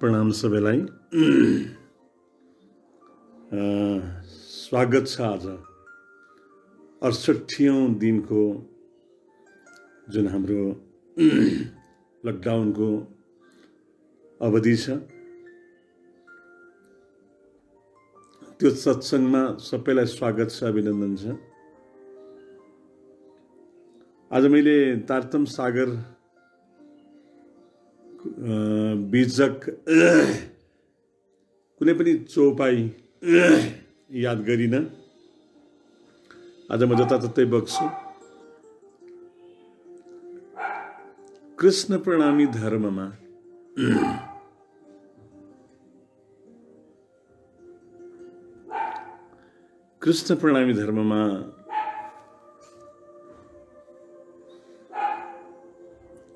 प्रणाम सबैलाई। स्वागत छ आज। अडसट्ठियौँ दिनको जुन हाम्रो लकडाउनको अवधि छ। त्यो सत्सङ्गमा सबैलाई स्वागत छ अभिनन्दन छ। आज मैले तारतम सागर बीजक कुनै पनि चौपाई याद गरिनँ। आज म जताततै बग्छु। कृष्ण प्रणामी धर्ममा कृष्ण प्रणामी धर्ममा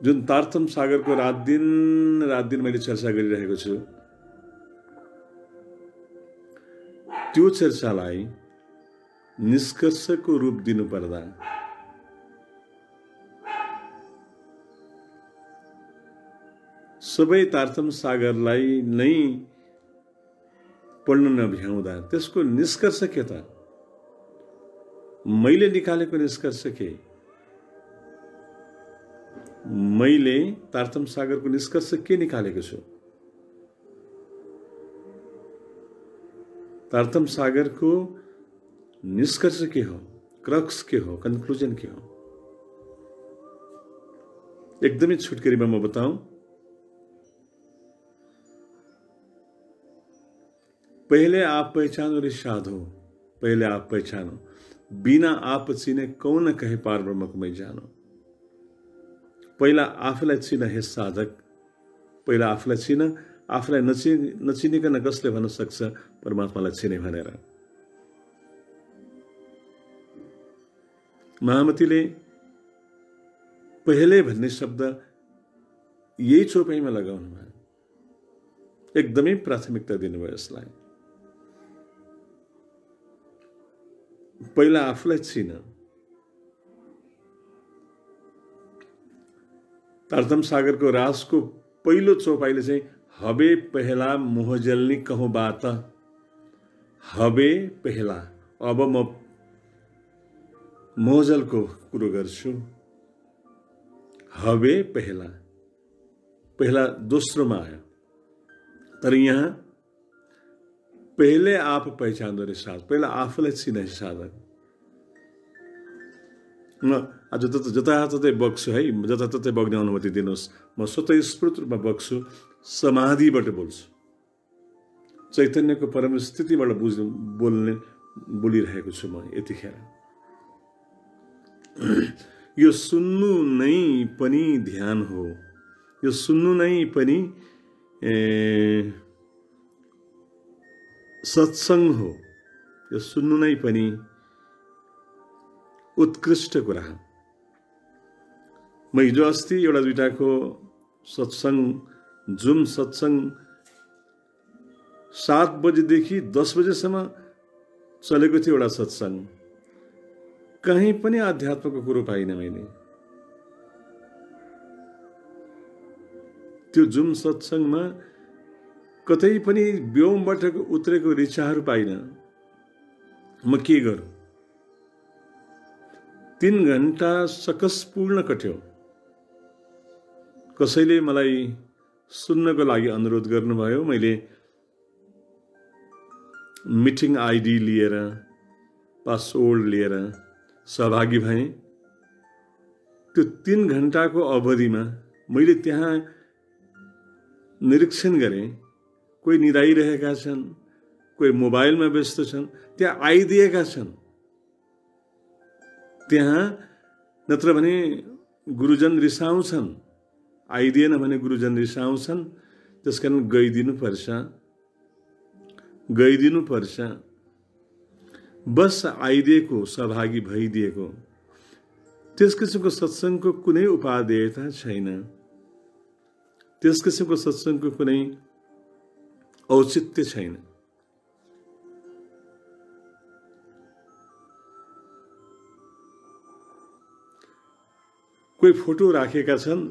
जुन तारतम सागरको रात दिन रात दिन मैले चर्चा गरिरहेको छु त्यो चर्चालाई निष्कर्षको रूप दिनुपर्दा सबै तारतम सागरलाई नै पढ्न नभ्याउँदा त्यसको निष्कर्ष के त? मैले निकालेको निष्कर्ष के? मैले तारतम सागरको निष्कर्ष के छु? तारतम सागरको निष्कर्ष के हो? क्रक्स के हो? कंक्लूजन के हो? एकदमै छुटकरीमा म बताऊँ। पहले आप पहचानो रे साधो। पहले आप पहचानो। बिना आप चिने कौन कहे पार ब्रह्मको जानो। पहिला आफूलाई चिन हे साधक, पहिला आफूलाई चिन आफूलाई नचि नचिनिकन कसले भन्न सक्छ, परमात्मालाई चिने भनेर। महामतीले पहिले भन्ने शब्द यही चोपाइमा लगाउनु भयो। एकदमै प्राथमिकता दिनुभयो यसलाई। पहिला आफूलाई चिन तारतम सागरको रासको पहिलो चौपाइले चाहिँ हबे पहला मोहजल्नी कहो बात। हबे पहला। अब म मोहजलको कुरो गर्छु हबे पहला। पहला दोस्रोमा आयो तर यहाँ पहले आप पहिचान्दो रे साथ पहिला आफूलाई चिने साधक म आज जता जताततै बग्छु है जताततै बग्ने अनुमति दिनुहोस् म स्वतः स्फूर्त रूपमा बग्छु समाधिबाट बोल्छु चैतन्यको परम स्थितिबाट बुझ बोल्ने बोलिरहेको छु म यतिखेर यो सुन्नु नै पनि ध्यान हो यो सुन्नु नै पनि ए, सत्सङ्ग हो यो सुन्नु नै पनि उत्कृष्ट कुरा हो म हिजो अस्ति एउटा दुइटाको सत्सङ्ग जुम सत्सङ्ग। सात बजेदेखि दस बजेसम्म चलेको थियो एउटा सत्सङ्ग। कहीँ पनि आध्यात्मको कुरो पाइनँ मैले। त्यो जुम सत्सङ्गमा कतै पनि व्योमबाट उत्रेको रिचाहरू पाइनँ। म के गरौँ? तिन घन्टा सकसपूर्ण कट्यो। कसैले मलाई सुन्नको लागि अनुरोध गर्नुभयो। मैले मिटिङ आइडी पासवर्ड लिएर सहभागी भएँ। त्यो तिन घन्टाको अवधिमा मैले त्यहाँ निरीक्षण गरेँ। कोही निदाइरहेका छन्, कोही मोबाइलमा व्यस्त छन्, त्यहाँ आइदिएका छन्। त्यहाँ नत्र गुरुजन रिसाउँछन्। आइदिएन गुरुजन रिसाउँछन् त्यस कारण गइदिनु पर्छ गइदिनु पर्छ बस आइदिएको सहभागी भइदिएको त्यस किसिमको सत्सङ्गको कुनै उपादेयता छैन त्यस किसिमको सत्सङ्गको कुनै औचित्य छैन कोही फोटो राखेका छन्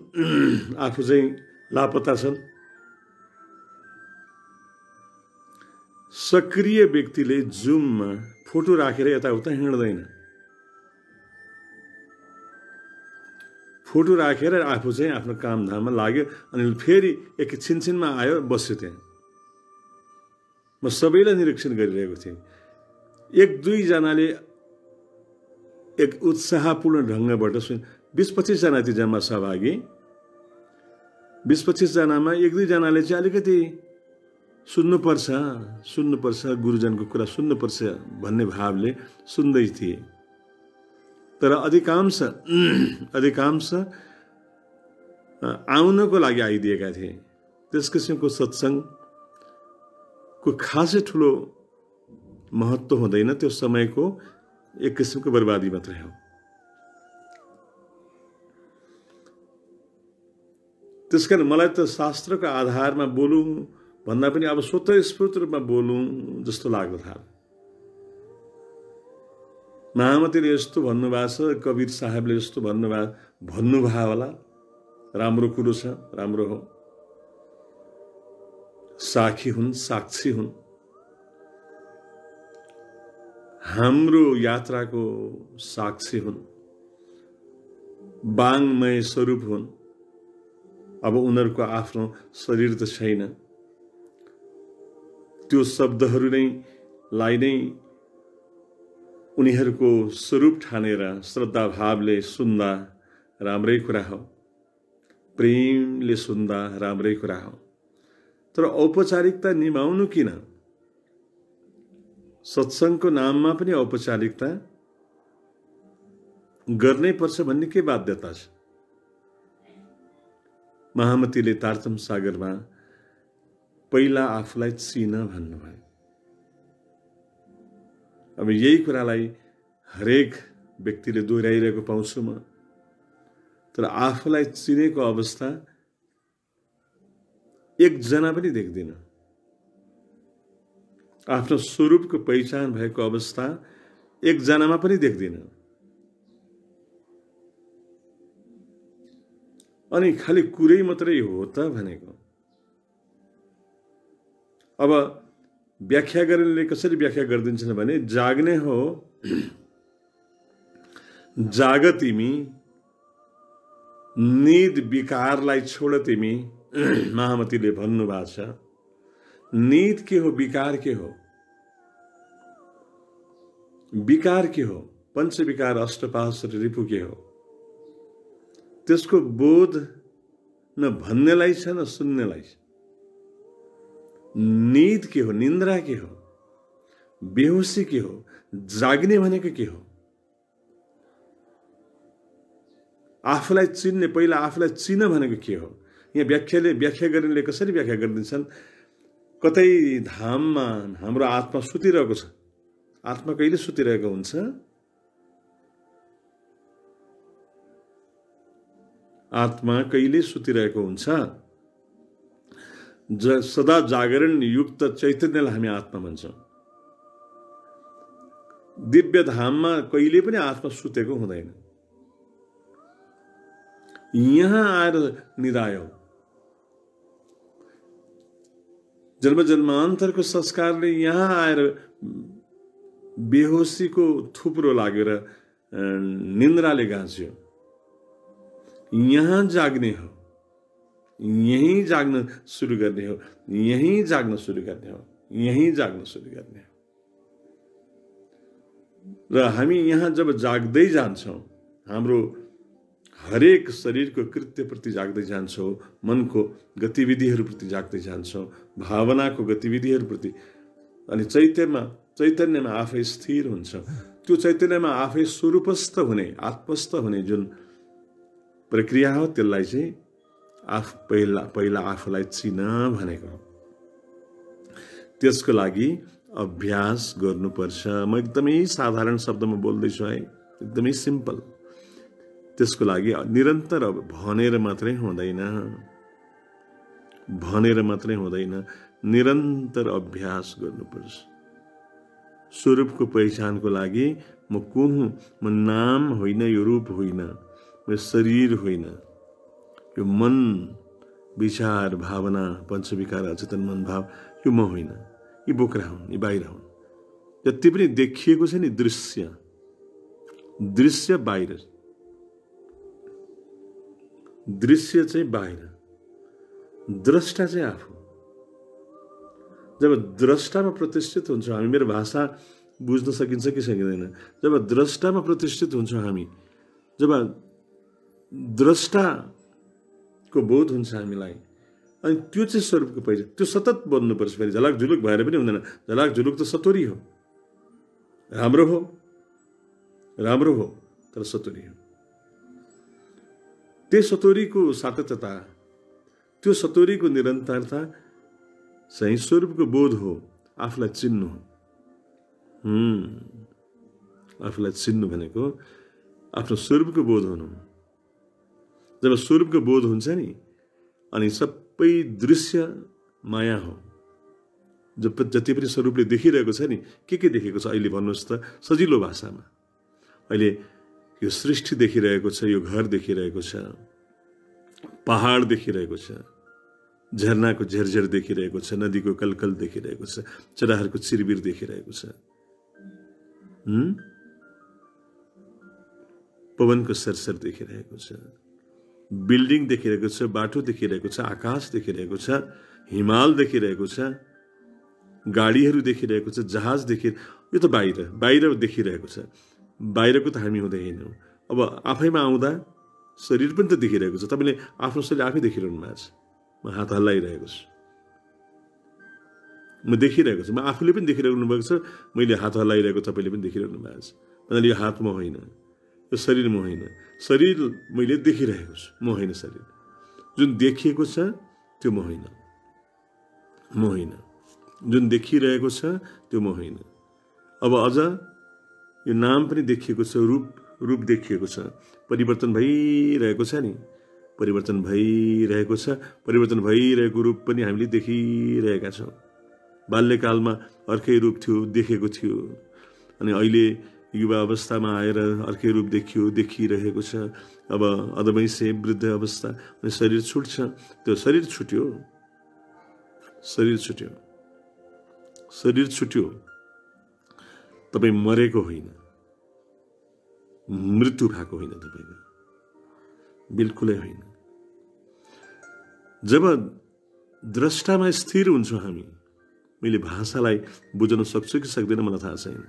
आफू चाहिँ लापत्ता छन्। सक्रिय व्यक्तिले जुममा फोटो राखेर यताउता हिँड्दैन। फोटो राखेर आफू चाहिँ आफ्नो कामधाममा लाग्यो अनि फेरि एक छिनछिनमा आयो बस्यो त्यहाँ। म सबैलाई निरीक्षण गरिरहेको थिएँ। एक दुईजनाले एक उत्साहपूर्ण ढङ्गबाट बिस पच्चिसजना ती जम्मा सहभागी बिस पच्चिसजनामा एक दुईजनाले चाहिँ अलिकति सुन्नुपर्छ सुन्नुपर्छ गुरुजनको कुरा सुन्नुपर्छ भन्ने भावले सुन्दै थिए। तर अधिकांश अधिकांश आउनको लागि आइदिएका थिए। त्यस किसिमको सत्सङ्गको खासै ठुलो महत्त्व हुँदैन त्यो समयको एक किसिमको बर्बादी मात्रै हो। त्यस कारण मलाई त शास्त्रको आधारमा बोलौँ भन्दा पनि अब स्वतस्फूर्त रूपमा बोलौँ जस्तो लाग्दो थाहा महामतीले यस्तो भन्नुभएको छ कवीर साहेबले यस्तो भन्नुभयो भन्नुभयो होला। राम्रो कुरो छ राम्रो हो। साखी हुन् साक्षी हुन्। हाम्रो यात्राको साक्षी हुन्। बाङमय स्वरूप हुन्। अब उनीहरूको आफ्नो शरीर त छैन। त्यो शब्दहरू नै लाई नै उनीहरूको स्वरूप ठानेर श्रद्धा भावले सुन्दा राम्रै कुरा हो। प्रेमले सुन्दा राम्रै कुरा हो। तर औपचारिकता निभाउनु किन? सत्सङ्गको नाममा पनि औपचारिकता गर्नै पर्छ भन्ने के बाध्यता छ? महामतीले तारतम सागरमा पहिला आफूलाई चिन भन्नुभयो। अब यही कुरालाई हरेक व्यक्तिले दोहोऱ्याइरहेको पाउँछु म। तर आफूलाई चिनेको अवस्था एकजना पनि देख्दिनँ। आफ्नो स्वरूपको पहिचान भएको अवस्था एकजनामा पनि देख्दिनँ। अनि खालि कुरै मात्रै हो त भनेको। अब व्याख्या गरेर कसरी व्याख्या गरिदिन्छन् भने जाग्ने हो जाग तिमी निद विकारलाई छोड तिमी महामतीले भन्नुभएको छ। निद के हो विकार के हो? विकार के हो? पञ्चविकार अष्टपाश रिपु के हो? त्यसको बोध न भन्नेलाई छ न सुन्नेलाई छ। निद के हो? निन्द्रा के हो? बेहोसी के हो? जाग्ने भनेको के हो? आफूलाई चिन्ने पहिला आफूलाई चिन भनेको के हो? यहाँ व्याख्याले व्याख्या गर्नेले कसरी व्याख्या गरिदिन्छन्? कतै धाममा हाम्रो आत्मा सुतिरहेको छ। आत्मा कहिले सुतिरहेको हुन्छ? आत्मा कहिले सुतिरहेको हुन्छ? ज सदा जागरण युक्त चैतन्यलाई हामी आत्मा भन्छौँ। दिव्य धाममा कहिले पनि आत्मा सुतेको हुँदैन। यहाँ आएर निधायो जन्म जन्मान्तरको संस्कारले यहाँ आएर बेहोसीको थुप्रो लागेर निन्द्राले गाँच्यो यहाँ जाग्ने हो यहीँ जाग्न सुरु गर्ने हो यहीँ जाग्न सुरु गर्ने हो यहीँ जाग्न सुरु गर्ने हो। र हामी यहाँ जब जाग्दै जान्छौँ हाम्रो हरेक शरीरको कृत्यप्रति जाग्दै जान्छौँ मनको गतिविधिहरूप्रति जाग्दै जान्छौँ भावनाको गतिविधिहरूप्रति अनि चैत्यमा चैतन्यमा आफै स्थिर हुन्छ। त्यो चैतन्यमा आफै स्वरूपस्थ हुने आत्मस्थ हुने जुन प्रक्रिया हो त्यसलाई चाहिँ आफ पहिला पहिला आफूलाई चिन भनेको त्यसको लागि अभ्यास गर्नुपर्छ म एकदमै साधारण शब्दमा बोल्दैछु है एकदमै सिम्पल त्यसको लागि निरन्तर भनेर मात्रै हुँदैन भनेर मात्रै हुँदैन निरन्तर अभ्यास गर्नुपर्छ स्वरूपको पहिचानको लागि म को हुँ म नाम होइन यो रूप होइन मेरो शरीर होइन। यो मन विचार भावना पञ्चविकार अचेतन मन भाव यो म होइन। यी बोक्रा हुन् यी बाहिर हुन् जति पनि देखिएको छ नि दृश्य दृश्य बाहिर। दृश्य चाहिँ बाहिर। द्रष्टा चाहिँ आफू। जब द्रष्टामा प्रतिष्ठित हुन्छ हामी मेरो भाषा बुझ्न सकिन्छ कि सकिँदैन? जब द्रष्टामा प्रतिष्ठित हुन्छौँ हामी जब द्रष्टाको बोध हुन्छ हामीलाई। अनि त्यो चाहिँ स्वरूपको पहिचान त्यो सतत बन्नुपर्छ फेरि। झलाक झुलुक भएर पनि हुँदैन। झलाक झुलुक त सतोरी हो। राम्रो हो। राम्रो हो तर सतोरी हो। त्यो सतोरीको सातत्यता त्यो सतोरीको निरन्तरता चाहिँ स्वरूपको बोध हो। आफूलाई चिन्नु हो। आफूलाई चिन्नु भनेको आफ्नो स्वरूपको बोध हुनु। जब स्वरूपको बोध हुन्छ नि अनि सबै दृश्य माया हो। जब जति पनि स्वरूपले देखिरहेको छ नि के के देखेको छ अहिले भन्नुहोस् त सजिलो भाषामा। अहिले यो सृष्टि देखिरहेको छ यो घर देखिरहेको छ पहाड देखिरहेको छ झरनाको झरझर देखिरहेको छ नदीको कलकल देखिरहेको छ चराहरूको चिरबिर देखिरहेको छ। पवनको सरसर देखिरहेको छ। बिल्डिङ देखिरहेको छ बाटो देखिरहेको छ आकाश देखिरहेको छ हिमाल देखिरहेको छ गाडीहरू देखिरहेको छ जहाज देखि यो त बाहिर बाहिर देखिरहेको छ। बाहिरको त हामी हुँदैनौँ अब आफैमा आउँदा शरीर पनि त देखिरहेको छ। तपाईँले आफ्नो शरीर आफै देखिरहनु भएको छ। म हात हल्लाइरहेको छु। म देखिरहेको छु। म आफूले पनि देखिरहनु भएको छ। मैले हात हल्लाइरहेको तपाईँले पनि देखिरहनु भएको छ। भन्नाले यो हात म होइन। यो शरीर म होइन। शरीर मैले देखिरहेको छु म होइन शरीर। जुन देखिएको छ त्यो म होइन म होइन जुन देखिरहेको छ त्यो म होइन अब अझ यो नाम पनि देखिएको छ रूप रूप देखिएको छ। परिवर्तन भइरहेको छ नि। परिवर्तन भइरहेको छ। परिवर्तन भइरहेको रूप पनि हामीले देखिरहेका छौँ। बाल्यकालमा अर्कै रूप थियो देखेको थियो। अनि अहिले युवा अवस्थामा आएर अर्कै रूप देखियो देखिरहेको छ। अब अदमै से वृद्ध अवस्था। शरीर छुट्छ। त्यो शरीर छुट्यो। शरीर छुट्यो। शरीर छुट्यो। तपाईँ मरेको होइन। मृत्यु भएको होइन तपाईँको। बिल्कुलै होइन। जब द्रष्टामा स्थिर हुन्छौँ हामी मैले भाषालाई बुझाउन सक्छु कि सक्दैन मलाई थाहा छैन।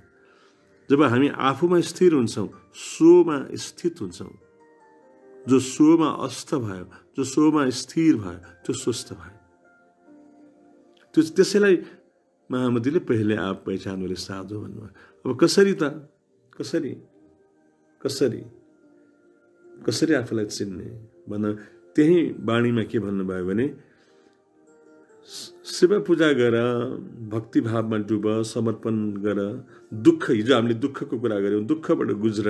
जब हामी आफूमा स्थिर हुन्छौँ सोमा स्थित हुन्छौँ जो सोमा अस्त भयो जो सोमा स्थिर भयो त्यो स्वस्थ भयो। त्यो त्यसैलाई महामतीले पहिले आप पहिचानले साधो भन्नुभयो। अब कसरी त? कसरी? कसरी? कसरी आफूलाई चिन्ने? भन्न त्यही बाणीमा के भन्नुभयो भने शिव पूजा गर भक्तिभावमा डुब समर्पण गर दुःख हिजो हामीले दुःखको कुरा गऱ्यौँ दुःखबाट गुज्र।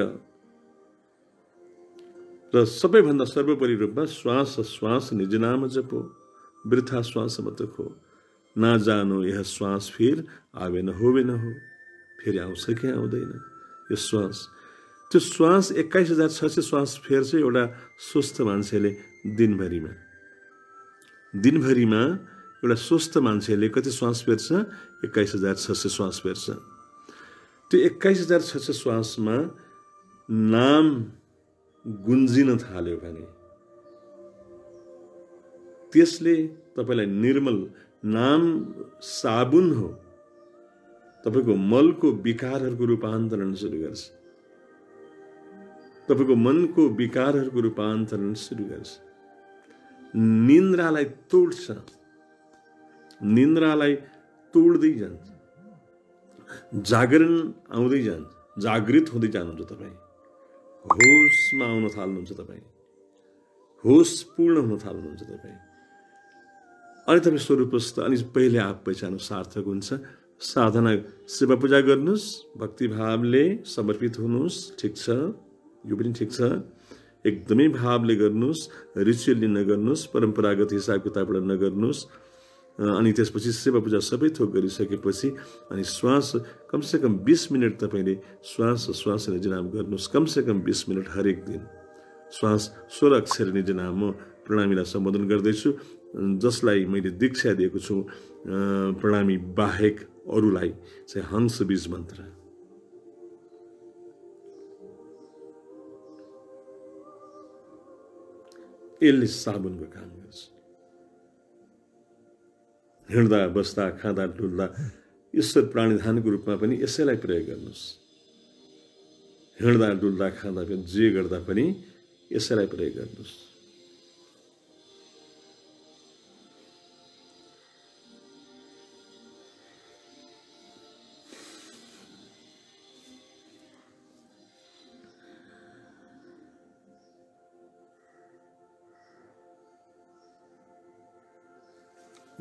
र सबैभन्दा सर्वोपरि रूपमा श्वास श्वास निज नाम जपो वृथा श्वास मत खो। जानो यह श्वास फेर आवे न होवे न हो फेरि आउँछ कि आउँदैन यो श्वास। त्यो श्वास एक्काइस हजार छ सय श्वास फेर्छ एउटा स्वस्थ मान्छेले दिनभरिमा दिनभरिमा एउटा स्वस्थ मान्छेले कति श्वास फेर्छ? एक्काइस हजार छ सय श्वास फेर्छ। त्यो एक्काइस हजार छ सय श्वासमा नाम गुन्जिन थाल्यो भने त्यसले तपाईँलाई निर्मल नाम साबुन हो तपाईँको मलको विकारहरूको रूपान्तरण सुरु गर्छ। तपाईँको मनको विकारहरूको रूपान्तरण सुरु गर्छ। निन्द्रालाई तोड्छ। निन्द्रालाई तोड्दै जान्छ। जागरण आउँदै जान्छ। जागृत हुँदै जानुहुन्छ तपाईँ। होसमा आउन थाल्नुहुन्छ तपाईँ। होस पूर्ण हुन थाल्नुहुन्छ तपाईँ। अनि तपाईँ स्वरूपस्थ अनि पहिले आप पहिचान सार्थक हुन्छ। साधना सेवा पूजा गर्नुहोस्। भक्तिभावले समर्पित हुनुहोस्। ठिक छ? यो पनि ठिक छ। एकदमै भावले गर्नुहोस्। रिचुअली नगर्नुहोस्। परम्परागत हिसाब किताबबाट नगर्नुहोस्। अनि त्यसपछि सेवा पूजा सबै थोक गरिसकेपछि अनि श्वास कमसे कम बिस मिनट तपाईँले श्वास श्वास जिनाम गर्नुहोस्। कमसे कम बिस मिनट हरेक दिन। श्वास सोह्र अक्षर निज नाम म प्रणामीलाई सम्बोधन गर्दैछु। जसलाई मैले दीक्षा दिएको छु प्रणामी बाहेक अरूलाई चाहिँ हंस बीज मन्त्र। यसले साबुनको काम हिँड्दा बस्दा खाँदा डुल्दा ईश्वर प्राणीधानको रूपमा पनि यसैलाई प्रयोग गर्नुहोस्। हिँड्दा डुल्दा खाँदा पनि जे गर्दा पनि यसैलाई प्रयोग गर्नुहोस्।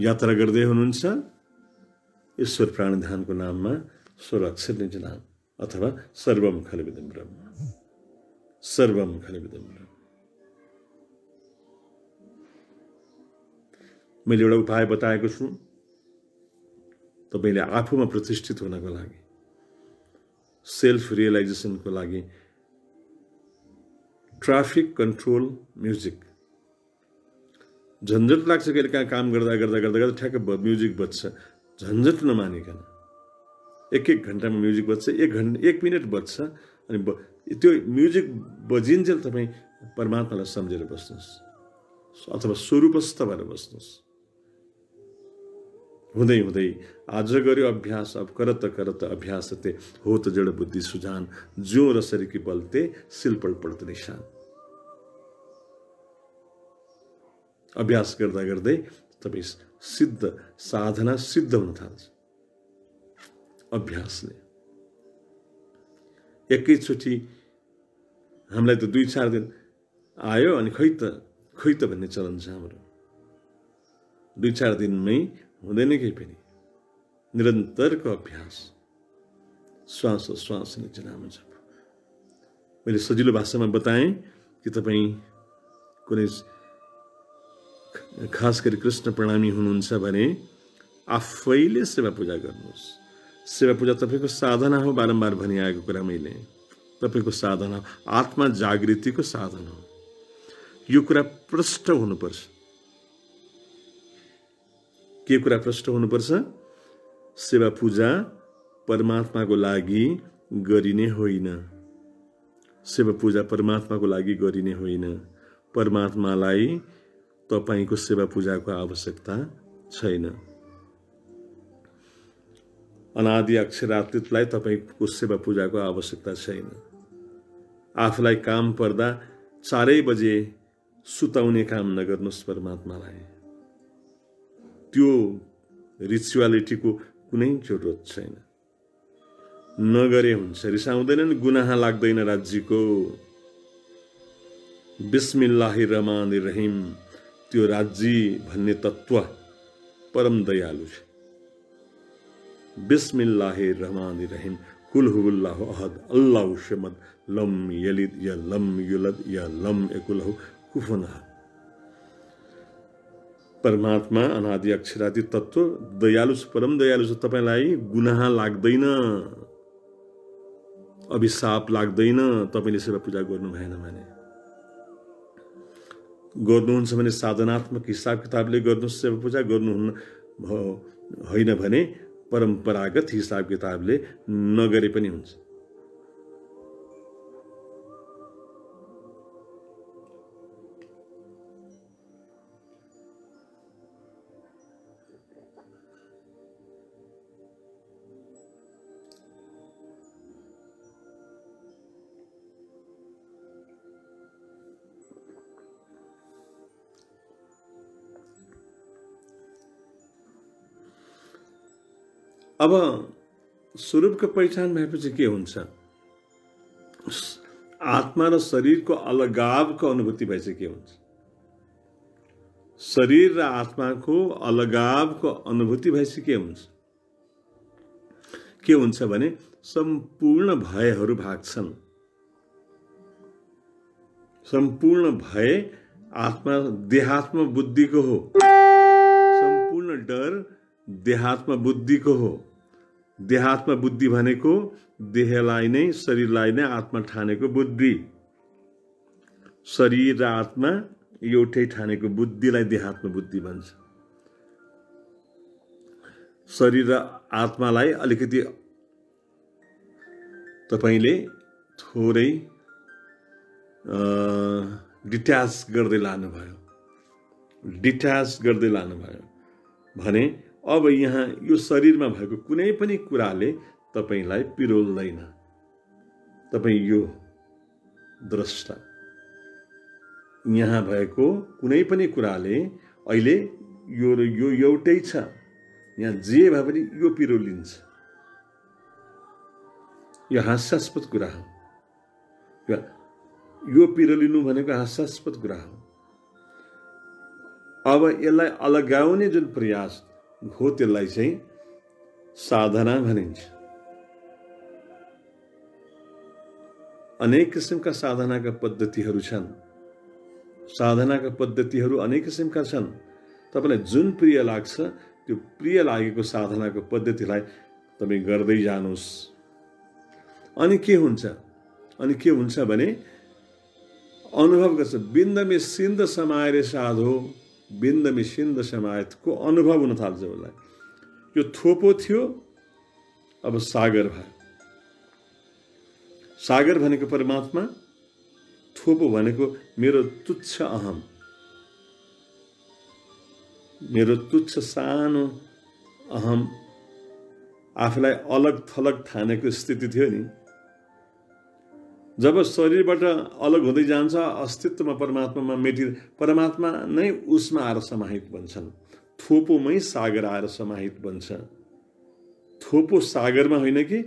यात्रा गर्दै हुनुहुन्छ। ईश्वर प्राणधानको नाममा स्वर अक्षर निज नाम अथवा सर्वम खलविदम ब्रह्म। सर्वम खलविदम ब्रह्म। मैले एउटा उपाय बताएको छु। तपाईँले आफूमा प्रतिष्ठित हुनको लागि सेल्फ रियलाइजेसनको लागि ट्राफिक कन्ट्रोल म्युजिक झन्झट लाग्छ कहिले कहाँ काम गर्दा गर्दा गर्दा गर्दा ठ्याक्क म्युजिक बज्छ। झन्झट नमानिकन। एक एक घन्टामा म्युजिक बज्छ एक घन्टा एक मिनट बज्छ अनि त्यो म्युजिक बजिन्जेल तपाईँ परमात्मालाई सम्झेर बस्नुहोस्। अथवा स्वरूपस्थ भएर बस्नुहोस्। हुँदै हुँदै आज गर्यो अभ्यास अब करत करत अभ्यास ते हो त जड बुद्धि सुझान जो रसरी कि बलते सिलपल पड्त निशान। अभ्यास गर्दा गर्दै तपाईँ सिद्ध साधना सिद्ध हुन थाल्छ। अभ्यासले। एकैचोटि हामीलाई त दुई चार दिन आयो अनि खै त खै त भन्ने चलन छ हाम्रो। दुई चार दिनमै हुँदैन केही पनि। निरन्तरको अभ्यास। श्वास श्वास निचनामा जप मैले सजिलो भाषामा बताएँ कि तपाईँ कुनै खास गरी कृष्ण प्रणामी हुनुहुन्छ भने आफैले सेवा पूजा गर्नुहोस्। सेवा पूजा तपाईँको साधना हो बारम्बार भनिआएको कुरा मैले। तपाईँको साधना आत्मा जागृतिको साधन हो। यो कुरा प्रष्ट हुनुपर्छ। के कुरा प्रष्ट हुनुपर्छ? सेवा पूजा परमात्माको लागि गरिने होइन। सेवा पूजा परमात्माको लागि गरिने होइन। परमात्मालाई तपाईँको सेवा पूजाको आवश्यकता छैन। अनादि अक्षरातीतलाई तपाईँको सेवा पूजाको आवश्यकता छैन। आफूलाई काम पर्दा चारै बजे सुताउने काम नगर्नुहोस् परमात्मालाई। त्यो रिचुअलिटीको कुनै जरुरत छैन। नगरे हुन्छ रिसाउँदैन नि गुनाहा लाग्दैन राज्यको। बिस्मिल्लाहि रमान रहिम त्यो राज्य भन्ने तत्व परम दयालु छ। बिस्मिल्लाह रहमान रहिम। कुल हुल्लाह अहद। अल्लाह शमद। लम यलिद या लम युलद या लम एकुलहु। कुफुन परमात्मा अनादि अक्षरादि तत्व दयालु छ, परम दयालु छ। तपाईँलाई गुनाह लाग्दैन। अभिशाप लाग्दैन। तपाईँले सेवा पूजा गर्नु भएन भने। गर्नुहुन्छ भने साधनात्मक हिसाब किताबले गर्नुहोस् सेवा पूजा गर्नुहुन्न होइन भने परम्परागत हिसाब किताबले नगरे पनि हुन्छ। अब स्वरूपको पहिचान भएपछि के आत्मा र शरीरको अलगावको अनुभूति भएपछि के शरीर र आत्माको अलगावको अनुभूति भएपछि के के हुन्छ भने सम्पूर्ण भयहरू भाग्छन्। भय आत्मा, देहात्म बुद्धिको हो। सम्पूर्ण डर देहात्म बुद्धिको हो। देहात्म बुद्धि भनेको देहलाई नै शरीरलाई नै आत्मा ठानेको बुद्धि। शरीर र आत्मा एउटै ठानेको बुद्धिलाई देहात्म बुद्धि भन्छ। शरीर र आत्मालाई अलिकति तपाईँले थोरै डिट्याच गर्दै लानुभयो। डिट्याच गर्दै लानुभयो भने अब यहाँ यो शरीरमा भएको कुनै पनि कुराले तपाईँलाई पिरोल्दैन। तपाईँ यो द्रष्टा यहाँ भएको कुनै पनि कुराले अहिले यो यो एउटै छ। यहाँ जे भए पनि यो पिरोलिन्छ। यो हास्यास्पद कुरा हो। यो पिरोलिनु भनेको हास्यास्पद कुरा हो। अब यसलाई अलगाउने जुन प्रयास हो त्यसलाई चाहिँ साधना भनिन्छ। अनेक किसिमका साधनाका पद्धतिहरू छन्। साधनाका पद्धतिहरू अनेक किसिमका छन्। तपाईँलाई जुन प्रिय लाग्छ त्यो प्रिय लागेको साधनाको पद्धतिलाई तपाईँ गर्दै जानुहोस्। अनि के हुन्छ? अनि के हुन्छ भने अनुभव गर्छ। बिन्दमे सिन्ध समाएर साधो। बिन्दमे सिन्ध समायतको अनुभव हुन थाल्छ उसलाई। यो थोपो थियो अब सागर भयो सागर भनेको परमात्मा थोपो भनेको मेरो तुच्छ अहम। मेरो तुच्छ सानो अहम आफूलाई अलग थलग ठानेको स्थिति थियो नि। जब शरीरबाट अलग होते हुँदै जान्छ, अस्तित्वमा, परमात्मामा मेटि परमात्मा नै उसमा आएर समाहित बन्छन्। थोपोमै सागर आएर समाहित बन्छ। थोपो सागरमा होइन कि,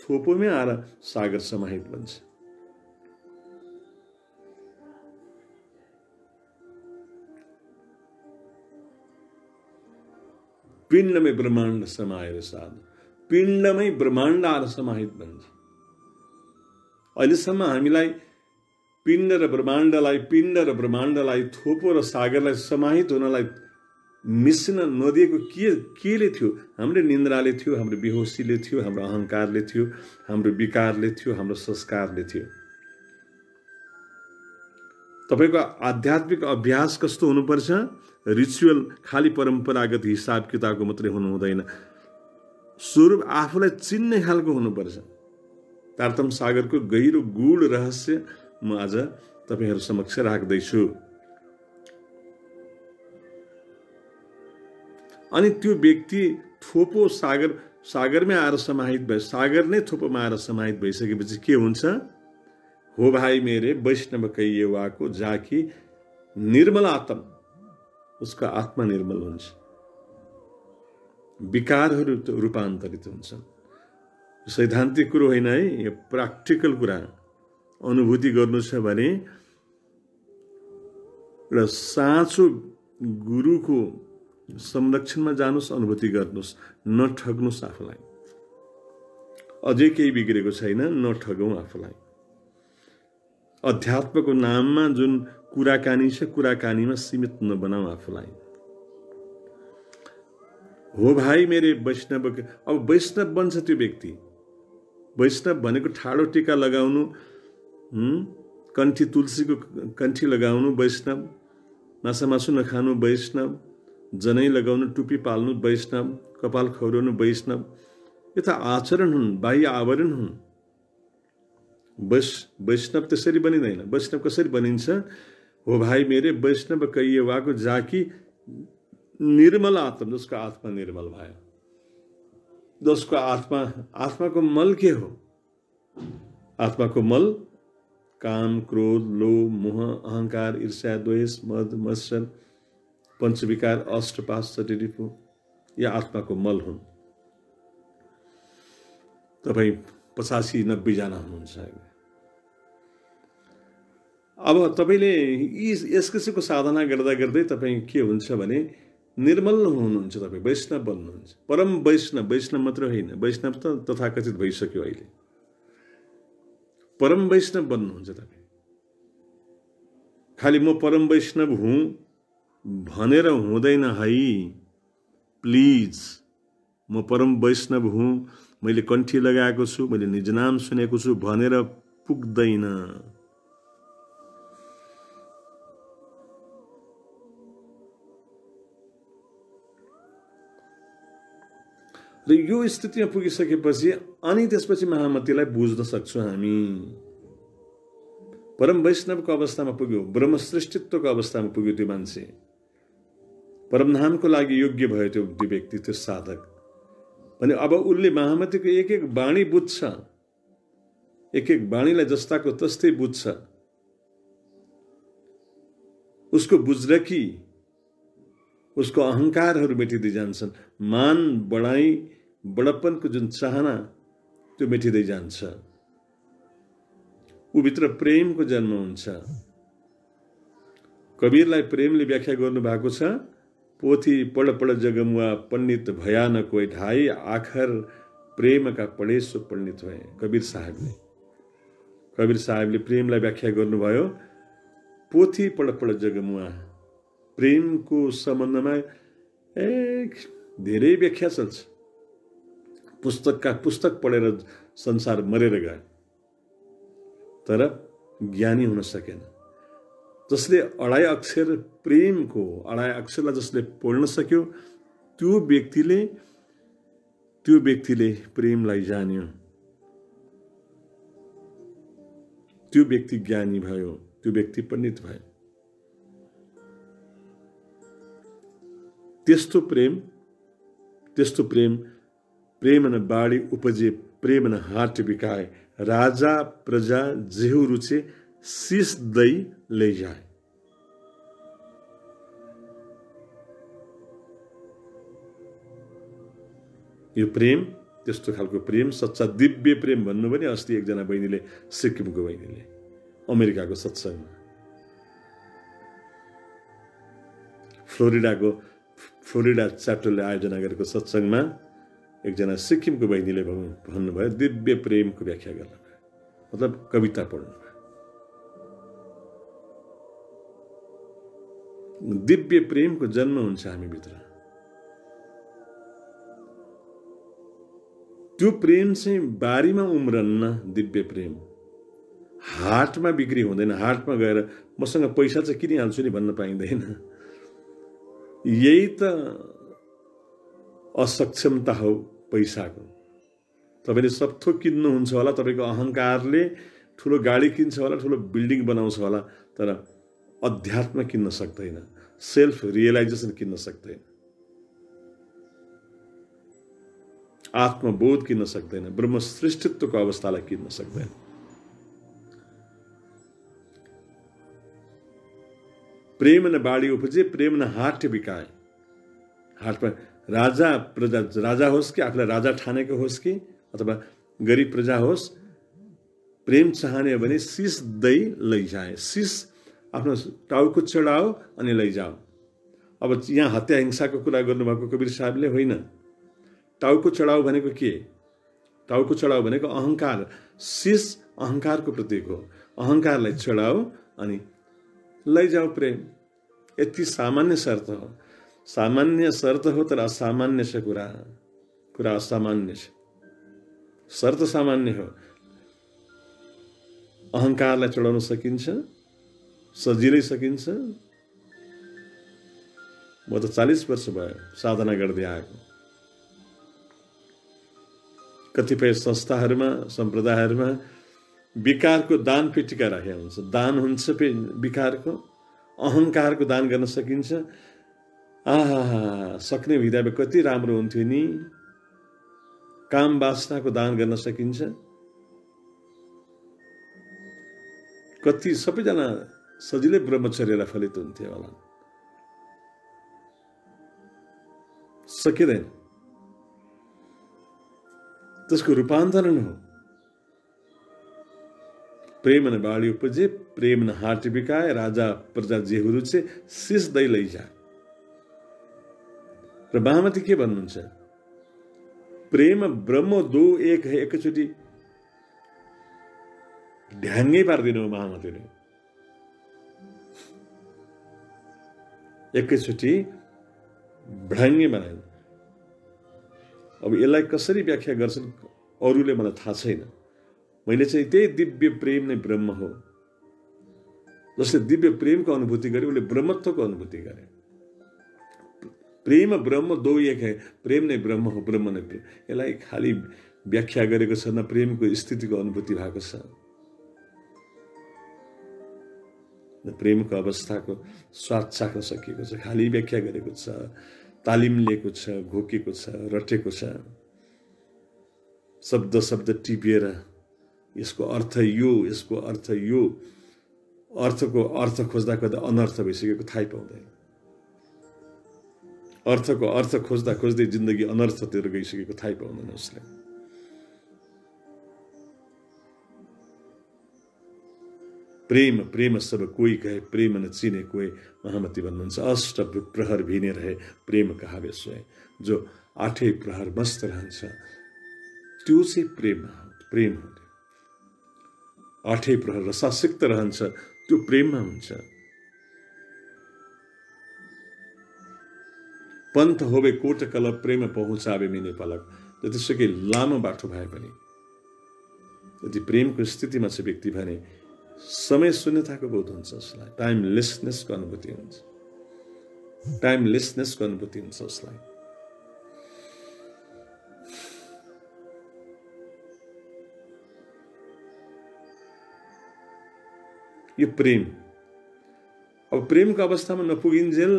थोपोमै आएर सागर समाहित बन्छ। पिण्डमै ब्रह्माण्ड समाएर साध। पिण्डमै ब्रह्माण्ड आएर समाहित बन्छ। अहिलेसम्म हामीलाई पिण्ड र ब्रह्माण्डलाई पिण्ड र ब्रह्माण्डलाई थोपो र सागरलाई समाहित हुनलाई मिसिन नदिएको के केले थियो? हाम्रो निन्द्राले थियो हाम्रो बेहोसीले थियो हाम्रो अहङ्कारले थियो हाम्रो विकारले थियो हाम्रो संस्कारले थियो। तपाईँको आध्यात्मिक अभ्यास कस्तो हुनुपर्छ? रिचुअल खालि परम्परागत हिसाब किताबको मात्रै हुनु हुँदैन स्वरूप आफूलाई चिन्ने खालको हुनुपर्छ। तारतम सागरको गहिरो गुड रहस्य म आज तपाईँहरू समक्ष राख्दैछु। अनि त्यो व्यक्ति थोपो सागर सागरमै आएर समाहित भयो सागर नै थोपोमा आएर समाहित भइसकेपछि के हुन्छ? हो भाइ मेरे वैष्णव कैयेवाको जाकी निर्मल आत्म उसको आत्मा निर्मल हुन्छ। विकारहरू रूपान्तरित हुन्छन् सैद्धान्तिक कुरो होइन है यो प्र्याक्टिकल कुरा। अनुभूति गर्नु छ भने एउटा साँचो गुरुको संरक्षणमा जानुहोस् अनुभूति गर्नुहोस् नठग्नुहोस् आफूलाई। अझै केही बिग्रेको छैन नठगौँ आफूलाई। अध्यात्मको नाममा जुन कुराकानी छ कुराकानीमा सीमित नबनाऊ आफूलाई। हो भाइ मेरे वैष्णव अब वैष्णव बन्छ त्यो व्यक्ति। वैष्णव भनेको ठाडो टिका लगाउनु कन्ठी तुलसीको कन्ठी लगाउनु वैष्णव मासु नखानु वैष्णव जनै लगाउनु टुपी पाल्नु वैष्णव कपाल खौराउनु वैष्णव। यो त आचरण हुन् बाह्य आवरण हुन्। वैश वैष्णव त्यसरी बनिँदैन। वैष्णव कसरी बनिन्छ? हो भाइ मेरे वैष्णव कैयवाको जाकी निर्मल आत्मा जसको आत्मा निर्मल भयो। जसको आत्मा आत्माको मल के हो। आत्माको मल काम क्रोध लोभ मोह अहङ्कार ईर्ष्या द्वेष मद मत्सर पञ्चविकार अष्टपास या आत्माको मल हुन्। तपाईँ पचासी नब्बेजना हुनुहुन्छ अब तपाईँले यी यस किसिमको साधना गर्दा गर्दै तपाईँ के हुन्छ भने निर्मल हुनुहुन्छ तपाईँ वैष्णव बन्नुहुन्छ। परम वैष्णव वैष्णव मात्र होइन वैष्णव त तथाकथित भइसक्यो अहिले। परम वैष्णव बन्नुहुन्छ तपाईँ। खालि म परम वैष्णव हुँ भनेर हुँदैन है। प्लिज म परम वैष्णव हुँ मैले कन्ठी लगाएको छु मैले निजनाम सुनेको छु भनेर पुग्दैन। र यो स्थितिमा पुगिसकेपछि अनि त्यसपछि महामतीलाई बुझ्न सक्छौँ हामी। परम वैष्णवको अवस्थामा पुग्यो ब्रह्म श्रेष्ठत्वको अवस्थामा पुग्यो त्यो मान्छे। परमधामको लागि योग्य भयो त्यो त्यो व्यक्ति त्यो साधक। भने अब उसले महामतीको एक एक बाणी बुझ्छ। एक एक बाणीलाई जस्ताको तस्तै बुझ्छ। उसको बुझ्र कि उसको अहङ्कारहरू मेटिँदै जान्छन्। मान बढाइ बडप्पनको जुन चाहना त्यो मेटिँदै जान्छ ऊभित्र प्रेमको जन्म हुन्छ कवीरलाई प्रेमले व्याख्या गर्नुभएको छ पोथी पढ पढ जगमुवा पण्डित भयान कोही ढाई आखर प्रेमका पढेसो पण्डित भए कवीर साहेबले कवीर साहेबले प्रेमलाई व्याख्या गर्नुभयो पोथी पढ पढ जगमुवा प्रेमको सम्बन्धमा एक धेरै व्याख्या चल्छ पुस्तकका पुस्तक पढेर संसार मरेर गए तर ज्ञानी हुन सकेन। जसले अढाई अक्षर प्रेमको अढाई अक्षरलाई जसले पढ्न सक्यो त्यो व्यक्तिले त्यो व्यक्तिले प्रेमलाई जान्यो। त्यो व्यक्ति ज्ञानी भयो त्यो व्यक्ति पण्डित भयो। त्यस्तो प्रेम त्यस्तो प्रेम न बाढी उपजे प्रेम न हाट बिकाए। राजा प्रजा जेहु रुचे शीश दई लैजाए यो प्रेम त्यस्तो खालको प्रेम सच्चा दिव्य प्रेम भन्नु पनि अस्ति एकजना बहिनीले सिक्किमको बहिनीले अमेरिकाको सत्सङ्गमा। फ्लोरिडाको फ्लोरिडा च्याप्टरले आयोजना गरेको सत्सङ्गमा एकजना सिक्किमको बहिनीले भन्नुभयो दिव्य प्रेमको व्याख्या गर्नुभयो मतलब कविता पढ्नुभयो दिव्य प्रेमको जन्म हुन्छ हामीभित्र त्यो प्रेम चाहिँ बारीमा उम्रन्न दिव्य प्रेम हाटमा बिक्री हुँदैन हाटमा गएर मसँग पैसा चाहिँ किनिहाल्छु नि भन्न पाइँदैन यही त असक्षमता हो पैसा पैसाको तपाईँले सत्थो किन्नुहुन्छ होला तपाईँको अहङ्कारले ठुलो गाडी किन्छ होला ठुलो बिल्डिङ बनाउँछ होला तर अध्यात्म किन्न सक्दैन सेल्फ रियलाइजेसन किन्न सक्दैन आत्मबोध किन्न सक्दैन ब्रह्म श्रेष्ठत्वको अवस्थालाई किन्न सक्दैन प्रेम न बाढी उपजे, प्रेम न हाट बिकाए। हाटमा राजा प्रजा राजा होस् कि आफूलाई राजा ठानेको होस् कि अथवा गरिब प्रजा होस् प्रेम चाहने भने शिष दही लैजाए। शिष आफ्नो टाउको चढाओ अनि लैजाओ। अब यहाँ हत्या हिंसाको कुरा गर्नुभएको कवीर साहबले होइन। टाउको चढाउ भनेको के? टाउको चढाउ भनेको अहङ्कार शिष अहङ्कारको प्रतीक हो। अहङ्कारलाई चढाओ अनि लैजाऊ प्रेम। यति सामान्य शर्त हो। सामान्य शर्त हो तर असामान्य छ कुरा। कुरा असामान्य छ। शर्त सामान्य हो। अहङ्कारलाई चढाउन सकिन्छ सजिलै सकिन्छ। म त चालिस वर्ष भयो साधना गर्दै आएको। कतिपय संस्थाहरूमा सम्प्रदायहरूमा विकारको दान पेटिका राखेको हुन्छ। दान हुन्छ विकारको। अहङ्कारको दान गर्न सकिन्छ। आहा सक्ने हुँदा कति राम्रो हुन्थ्यो नि। काम बासनाको दान गर्न सकिन्छ। कति सबैजना सजिलै ब्रह्मचर्यलाई फलित हुन्थ्यो होला। सकिँदैन। त्यसको रूपान्तरण हो। प्रेम न बाढी उपजे प्रेम न हाट बिकाए राजा प्रजा जेहरू चाहिँ सिस्दै लैजा। र महामती के भन्नुहुन्छ प्रेम ब्रह्म दो एक है एकचोटि ढ्याङ्गै पारिदिनु हो महामतीले एकैचोटि भ्याङ्गै बनाइनु अब यसलाई कसरी व्याख्या गर्छन् अरूले मलाई थाहा छैन। मैले चाहिँ त्यही दिव्य प्रेम नै ब्रह्म हो। जसले दिव्य प्रेमको अनुभूति गरे उसले ब्रह्मत्वको अनुभूति गरे। प्रेम ब्रह्म दो एक है। प्रेम नै ब्रह्म हो ब्रह्म नै प्रेम। यसलाई खालि व्याख्या गरेको छ न प्रेमको स्थितिको अनुभूति भएको छ। प्रेमको अवस्थाको स्वाद चाख्न सकिएको छ खालि व्याख्या गरेको छ। तालिम लिएको छ घोकेको छ रटेको छ। शब्द शब्द टिपिएर यसको अर्थ यो यसको अर्थ यो। अर्थको अर्थ खोज्दा खोज्दा अनर्थ भइसकेको थाहै पाउँदैन। अर्थको अर्थ खोज्दा खोज्दै जिन्दगी अनर्थतिर गइसकेको थाहै पाउँदैन उसले प्रेम प्रेम सब कोही कहे प्रेम न चिने कोही महामती भन्नुहुन्छ अष्ट प्रहर भिने रहे प्रेम कहावे सोए जो आठै प्रहर मस्त रहन्छ त्यो चाहिँ प्रेम प्रेम हो आठै प्रहर रसासिक्त रहन्छ त्यो प्रेममा हुन्छ पन्थ होबे कोट कल प्रेम पहुँचावे मिने पलक जतिसुकै लामो बाटो भए पनि यदि प्रेमको स्थितिमा छ व्यक्ति भने समय शून्यताको बोध हुन्छ उसलाई। टाइमलेसनेसको अनुभूति हुन्छ। टाइमलेसनेसको अनुभूति हुन्छ उसलाई। यो प्रेम। अब प्रेमको अवस्थामा नपुगिन्जेल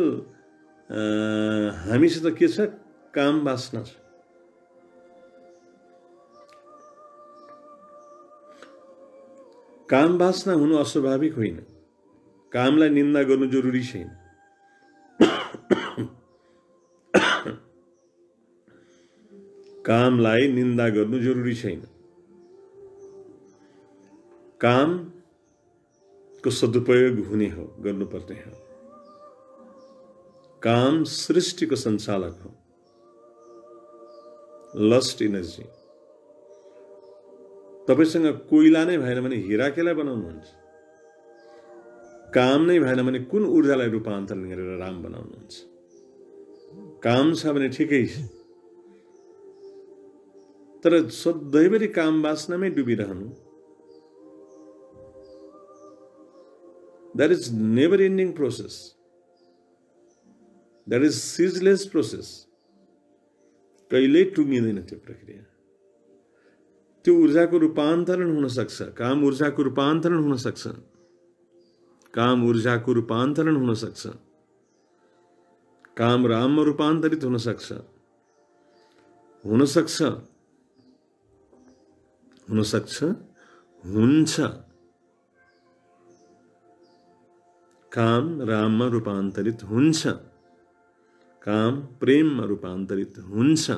हामीसित के छ काम बाँच्न छ काम बाँच्न हुनु अस्वाभाविक होइन कामलाई निन्दा गर्नु जरुरी छैन कामलाई निन्दा गर्नु जरुरी छैन कामको सदुपयोग हुने हो गर्नुपर्ने हो काम सृष्टिको सञ्चालक हो। लस्ट इनर्जी तपाईँसँग कोइला नै भएन भने हिरा केलाई बनाउनुहुन्छ? काम नै भएन भने कुन ऊर्जालाई रूपान्तरण गरेर राम बनाउनुहुन्छ? काम छ भने ठिकै। छ तर सधैँभरि काम बाँच्नमै डुबिरहनु। That is never ending process that is ceaseless process कहिल्यै टुङ्गिँदैन त्यो प्रक्रिया त्यो ऊर्जाको रूपान्तरण हुन सक्छ काम ऊर्जाको रूपान्तरण हुन सक्छ काम ऊर्जाको रूपान्तरण हुन सक्छ काम राममा रूपान्तरित हुन सक्छ हुन सक्छ हुन सक्छ हुन्छ काम राममा रूपान्तरित हुन्छ काम प्रेममा रूपान्तरित हुन्छ।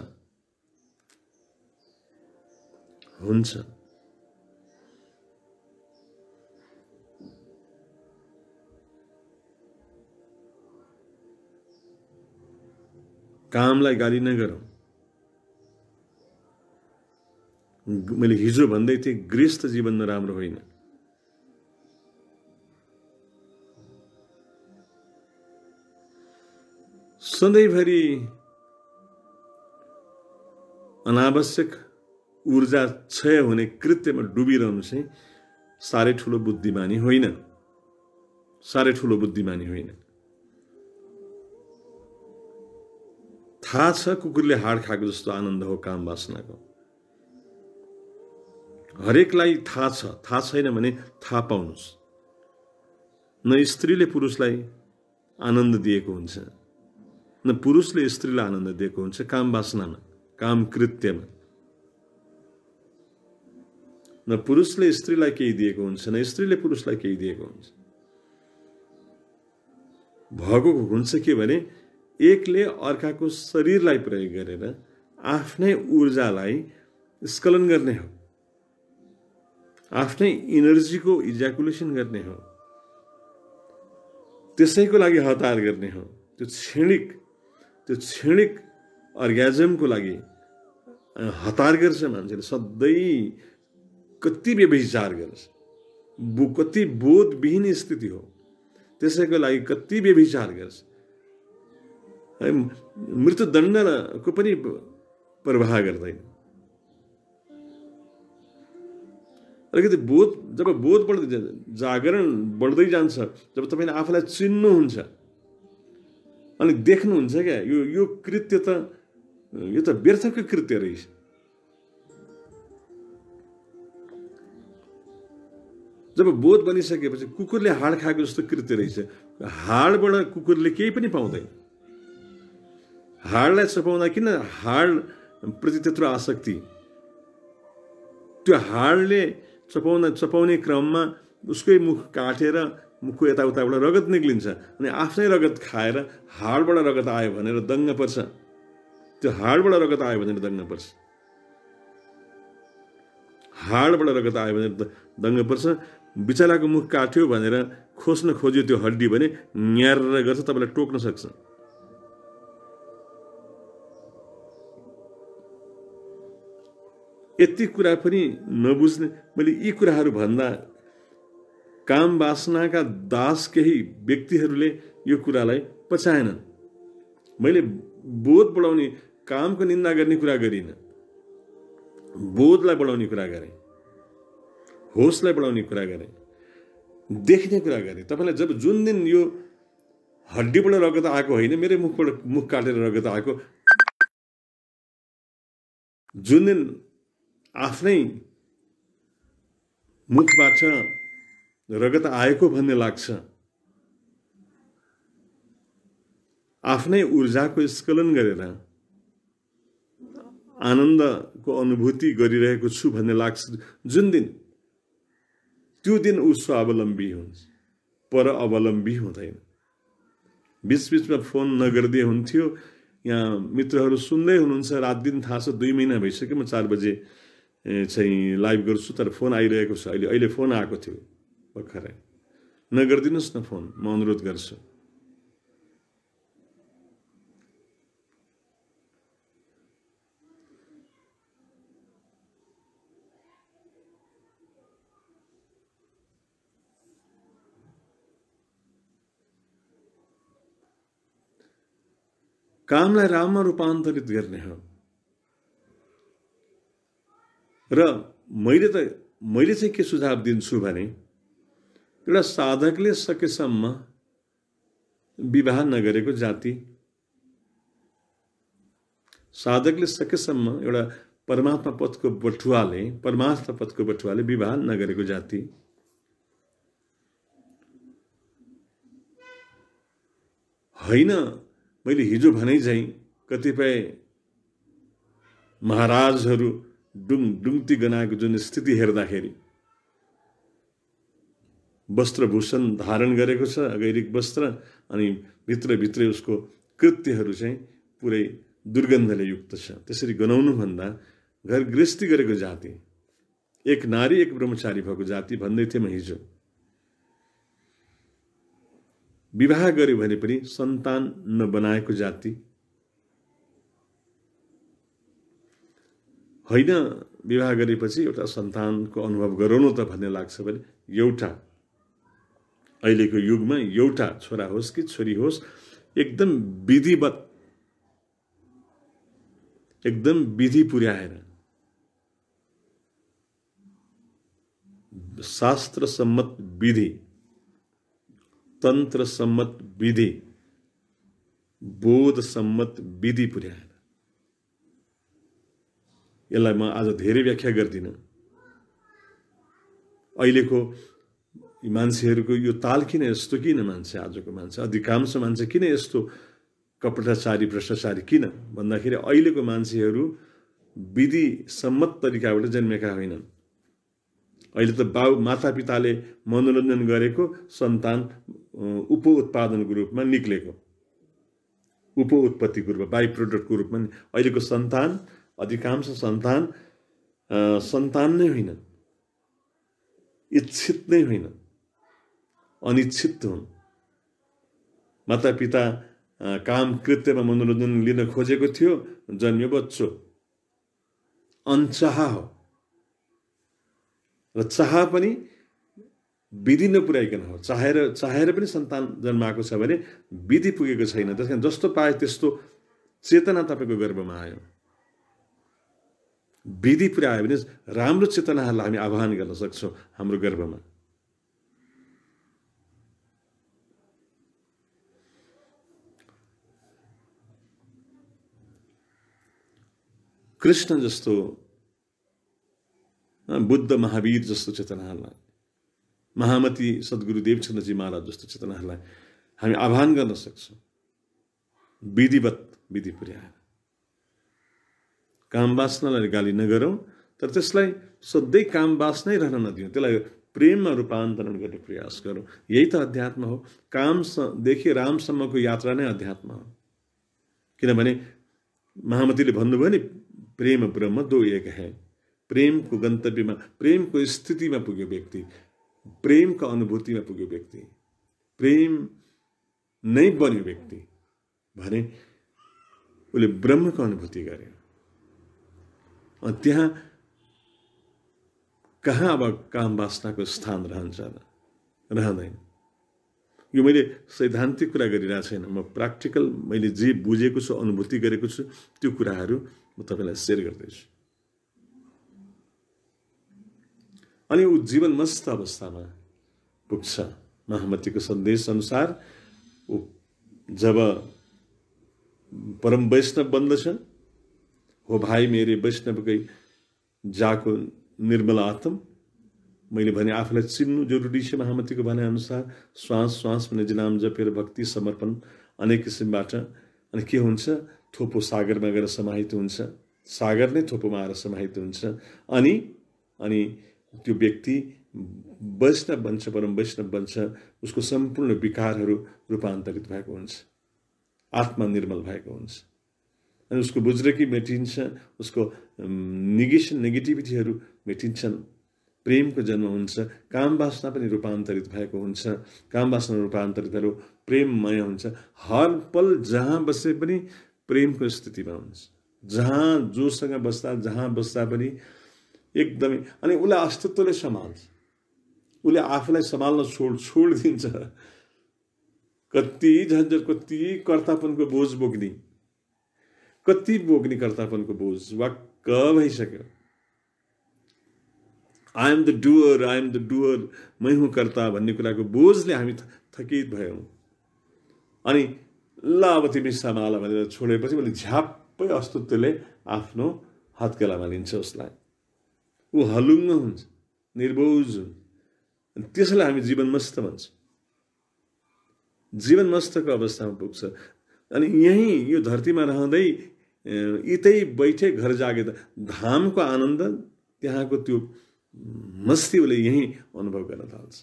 हुन्छ। कामलाई गाली नगरौँ। मैले हिजो भन्दै थिएँ गृहस्थ जीवन नराम्रो होइन। सधैँभरि अनावश्यक ऊर्जा क्षय हुने कृत्यमा डुबिरहनु चाहिँ साह्रै ठुलो बुद्धिमानी होइन। साह्रै ठुलो बुद्धिमानी होइन। थाहा छ कुकुरले हाड खाएको जस्तो आनन्द हो काम बाँच्नको हरेकलाई थाहा छ थाहा छैन भने थाहा पाउनुहोस्। न स्त्रीले पुरुषलाई आनन्द दिएको हुन्छ। न पुरुषले स्त्रीलाई आनन्द दिएको हुन्छ काम बाँच्नमा काम कृत्यमा न पुरुषले स्त्रीलाई केही दिएको हुन्छ न स्त्रीले पुरुषलाई केही दिएको हुन्छ भएको हुन्छ के भने एकले अर्काको शरीरलाई प्रयोग गरेर आफ्नै ऊर्जालाई स्खलन गर्ने हो आफ्नै इनर्जीको इज्याकुलेसन गर्ने हो त्यसैको लागि हतार गर्ने हो त्यो क्षणिक त्यो क्षणिक अर्ग्याजमको लागि हतार गर्छ मान्छेले सधैँ कति व्यविचार गर्छ। बो कति बोधविहीन स्थिति हो त्यसैको लागि कति व्यविचार गर्छ। है मृत्युदण्डको पनि प्रवाह गर्दैन। अलिकति बोध जब बोध बढ्दै जागरण बढ्दै जान्छ जब तपाईँले आफूलाई चिन्नुहुन्छ अनि देख्नुहुन्छ क्या? यो यो कृत्य त यो त व्यर्थको कृत्य रहेछ। जब बोध बनिसकेपछि कुकुरले हाड खाएको जस्तो कृत्य रहेछ। हाडबाट कुकुरले केही पनि पाउँदैन। हाडलाई चपाउँदा किन हाड प्रति त्यत्रो आसक्ति? त्यो हाडले चपाउँदा चपाउने क्रममा उसकै मुख काटेर मुखको यताउताबाट रगत निक्लिन्छ अनि आफ्नै रगत खाएर हाडबाट रगत आयो भनेर दङ्ग पर्छ। त्यो हाडबाट रगत आयो भनेर दङ्ग पर्छ। हाडबाट रगत आयो भने दङ्ग पर्छ। बिचराको मुख काट्यो भनेर खोज्न खोज्यो त्यो हड्डी भने न्यार गर्छ तपाईँलाई टोक्न सक्छ। यति कुरा पनि नबुझ्ने मैले यी कुराहरू भन्दा काम वासनाका दास केही व्यक्तिहरूले यो कुरालाई पचाएनन् मैले बोध बढाउने कामको निन्दा गर्ने कुरा गरिनँ। बोधलाई बढाउने कुरा गरेँ। होसलाई बढाउने कुरा गरेँ। देख्ने कुरा गरेँ। तपाईँलाई जब जुन दिन यो हड्डीबाट रगत आएको होइन मेरो मुखबाट मुख काटेर रगत आएको जुन दिन आफ्नै मुखबाट रगत आएको भन्ने लाग्छ। आफ्नै ऊर्जाको स्खलन गरेर आनन्दको अनुभूति गरिरहेको छु भन्ने लाग्छ। जुन दिन त्यो दिन ऊ स्वावलम्बी हुन्छ पर अवलम्बी हुँदैन। बिचबिचमा फोन नगरिदिए हुन्थ्यो। यहाँ मित्रहरू सुन्दै हुनुहुन्छ। रात दिन थाहा छ दुई महिना भइसक्यो। म चार बजे चाहिँ लाइभ गर्छु तर फोन आइरहेको छ। अहिले अहिले फोन आएको थियो। भर्खरै नगरिदिनुहोस् न फ़ोन, म अनुरोध गर्छु कामलाई राममा रूपान्तरित गर्ने हो। र मैले त मैले चाहिँ के सुझाव दिन्छु भने एउटा साधकले सकेसम्म विवाह नगरेको जाति। साधकले सकेसम्म एउटा परमात्मा पथको बटुवाले परमात्मा पथको बटुवाले विवाह नगरेको जाति। होइन मैले हिजो भने चाहिँ कतिपय महाराजहरू डुङ डुङ्ती गनाएको जुन स्थिति हेर्दाखेरि वस्त्रभूषण धारण गरेको छ, अगैरिक वस्त्र, अनि भित्रभित्रै उसको चाहिँ पुरै दुर्गन्धले युक्त छ। त्यसरी घर गृहस्थी जाति, एक नारी, एक ब्रह्मचारी भएको जाति भन्दै थिएँ म हिजो। विवाह गर्यो भने पनि सन्तान नबनाएको जाति होइन। विवाह गरेपछि एउटा सन्तानको अनुभव गराउनु त भन्ने एउटा अहिलेको युगमा एउटा छोरा होस् कि छोरी होस्, एकदम विधिवत, एकदम विधि पुर्याएर शास्त्र सम्मत विधि तन्त्र सम्मत विधि बोध सम्मत विधि पुर्याएर। यसलाई म आज धेरै व्याख्या गर्दिनँ। अहिलेको मान्छेहरूको यो ताल किन यस्तो किन मान्छे आजको मान्छे अधिकांश मान्छे किन यस्तो कपटाचारी भ्रष्टाचारी किन भन्दाखेरि अहिलेको मान्छेहरू विधि सम्मत तरिकाबाट जन्मेका होइनन् अहिले त बाउ मातापिताले मनोरञ्जन गरेको सन्तान उप उत्पादनको रूपमा निक्लेको उप उत्पत्तिको रूपमा बाई प्रोडक्टको रूपमा अहिलेको सन्तान अधिकांश सन्तान सन्तान नै होइन इच्छित नै होइन अनिच्छित हुन्। मातापिता काम कृत्यमा मनोरञ्जन लिन खोजेको थियो जन्म्यो बच्चो अनचाह हो। र चाह पनि विधि नपुर्याइकन हो। चाहेर चाहेर पनि सन्तान जन्माएको छ भने विधि पुगेको छैन। त्यस कारण जस्तो पाए त्यस्तो चेतना तपाईँको गर्भमा आयो। विधि पुर्यायो भने राम्रो चेतनाहरूलाई हामी आह्वान गर्न सक्छौँ हाम्रो गर्भमा। कृष्ण जस्तो बुद्ध महावीर जस्तो चेतनाहरूलाई, महामती सद्गुरु देवचन्द्रजी महाराज जस्तो चेतनाहरूलाई हामी आह्वान गर्न सक्छौँ। विधिवत विधि पुर्याएर। काम बाँच्नलाई गाली नगरौँ, तर त्यसलाई सधैँ काम बाँच्नै रहन नदिउँ त्यसलाई प्रेममा रूपान्तरण गर्ने प्रयास गरौँ। यही त अध्यात्म हो। कामदेखि रामसम्मको यात्रा नै अध्यात्म हो। किनभने महामतीले भन्नुभयो नि प्रेम ब्रह्म दो एक है। प्रेमको गन्तव्यमा प्रेमको स्थितिमा पुग्यो व्यक्ति प्रेमको अनुभूतिमा पुग्यो व्यक्ति, प्रेम नै बन्यो व्यक्ति भने उसले ब्रह्मको अनुभूति गर्यो त्यहाँ कहाँ अब काम वासनाको स्थान रहन्छ रहँदैन यो मैले सैद्धान्तिक कुरा गरिरहेको छैन। म जे बुझेको छु, अनुभूति गरेको त्यो म तपाईँलाई सेयर गर्दैछु अनि ऊ जीवन मस्त अवस्थामा पुग्छ। महामतीको सन्देश अनुसार ऊ जब परम वैष्णव बन्दछन् हो भाइ मेरे वैष्णवकै जाको निर्मल आत्म मैले भने आफूलाई चिन्नु जरुरी छ महामतीको भने अनुसार श्वास श्वास भने जिनाम जपेर भक्ति समर्पण अनेक किसिमबाट। अनि के हुन्छ? थोपो सागरमा गएर समाहित हुन्छ। सागर नै थोपोमा आएर समाहित हुन्छ। अनि अनि त्यो व्यक्ति वैष्णव बन्छ परम वैष्णव बन्छ उसको सम्पूर्ण विकारहरू रूपान्तरित भएको हुन्छ। आत्मा निर्मल भएको हुन्छ। अनि उसको बुज्रकी मेटिन्छ उसको निगेसन नेगेटिभिटीहरू मेटिन्छन्। प्रेमको जन्म हुन्छ। काम वासना पनि रूपान्तरित भएको हुन्छ। काम वासना रूपान्तरित भएर प्रेममय हुन्छ। हर पल जहाँ बसे पनि प्रेमको स्थितिमा हुन्छ जहाँ जोसँग बस्दा जहाँ बस्दा पनि एकदमै अनि उसलाई अस्तित्वले सम्हाल्छ उसले आफूलाई सम्हाल्न छोड छोडिदिन्छ कति झन्झट कति कर्तापनको बोझ बोक्ने कति बोक्ने कर्तापनको बोझ, वाक्क भइसक्यो I am the doer I am the doer मै हुँ कर्ता, भन्ने कुराको बोझले हामी थकित भयौँ। अनि ल अब तिमी सम्हाल भनेर छोडेपछि मैले झ्याप्पै अस्तित्वले आफ्नो हत्केलामा लिन्छ उसलाई। ऊ हलुङ्ग हुन्छ निर्बोज हुन्छ। त्यसैलाई हामी जीवनमस्त भन्छ। जीवनमस्तको अवस्थामा पुग्छ। अनि यहीँ यो धरतीमा रहँदै यतै बैठे घर जागे त धामको आनन्द त्यहाँको त्यो मस्ती उसले यहीँ अनुभव गर्न थाल्छ।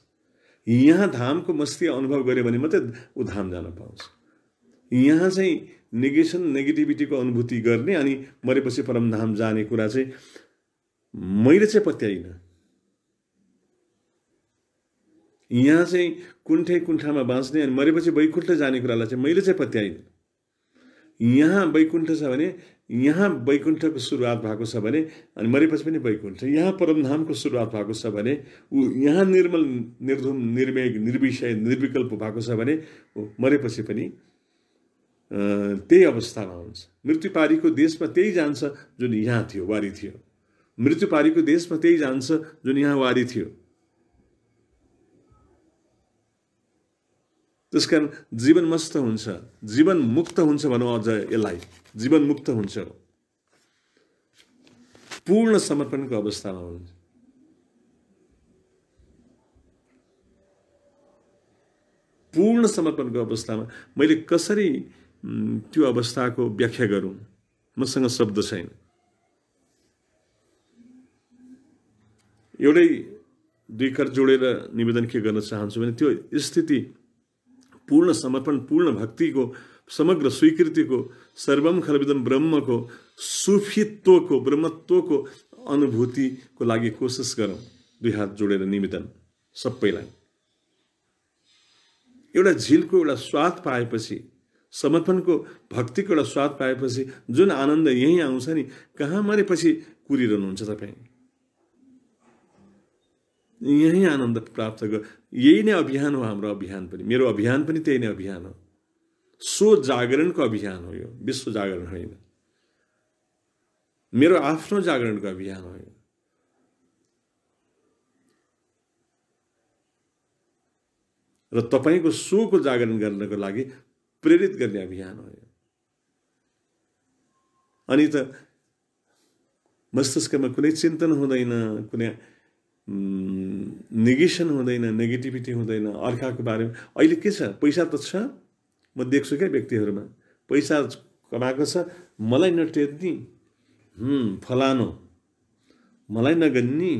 यहाँ धामको मस्ती अनुभव गर्यो भने मात्रै ऊ धाम जान पाउँछ। यहाँ चाहिँ नेगेसन नेगेटिभिटीको अनुभूति गर्ने अनि मरेपछि परमधाम जाने कुरा चाहिँ मैले चाहिँ पत्याइनँ। यहाँ चाहिँ कुण्ठै कुण्ठामा बाँच्ने अनि मरेपछि वैकुण्ठ जाने कुरालाई चाहिँ मैले चाहिँ पत्याइनँ। यहाँ वैकुण्ठ छ भने यहाँ वैकुण्ठको सुरुवात भएको छ भने अनि मरेपछि पनि वैकुण्ठ। यहाँ परमधामको सुरुवात भएको छ भने ऊ यहाँ निर्मल निर्धुम निर्मेघ निर्विषय निर्विकल्प भएको छ भने ऊ मरेपछि पनि त्यही अवस्थामा हुन्छ। मृत्युपारीको देशमा त्यही जान्छ जुन यहाँ थियो वारी थियो। मृत्युपारीको देशमा त्यही जान्छ जुन यहाँ वारी थियो। त्यस कारण जीवन मस्त हुन्छ। जीवन मुक्त हुन्छ भनौँ अझ यसलाई। जीवन मुक्त हुन्छ। पूर्ण समर्पणको अवस्थामा हुन्छ। पूर्ण समर्पणको अवस्थामा मैले कसरी त्यो अवस्थाको व्याख्या गरौँ। मसँग शब्द छैन। एउटै दुई कर जोडेर निवेदन के गर्न चाहन्छु भने त्यो स्थिति पूर्ण समर्पण, पूर्ण भक्तिको, समग्र स्वीकृतिको, सर्वम खलविदम ब्रह्मको, सुफित्वको, ब्रह्मत्वको अनुभूतिको लागि कोसिस गरौँ। दुई हात जोडेर निवेदन सबैलाई। एउटा झिलको एउटा स्वाद पाएपछि समर्पणको भक्तिको एउटा स्वाद पाएपछि जुन आनन्द यहीँ आउँछ नि कहाँ मरेपछि कुरिरहनुहुन्छ तपाईँ? यही आनन्द प्राप्त गर। यही नै अभियान हो हाम्रो अभियान पनि। मेरो अभियान पनि त्यही नै अभियान हो। सो जागरणको अभियान हो यो। विश्व जागरण होइन। मेरो आफ्नो जागरणको अभियान हो यो। र तपाईँको सोको जागरण गर्नको लागि प्रेरित गर्ने अभियान हो यो। अनि त मस्तिष्कमा कुनै चिन्तन हुँदैन कुनै नेगेसन हुँदैन नेगेटिभिटी हुँदैन अर्काको बारेमा। अहिले के छ? पैसा त छ। म देख्छु क्या व्यक्तिहरूमा। पैसा कमाएको छ। मलाई नटेर्ने फलानु। मलाई नगन्ने।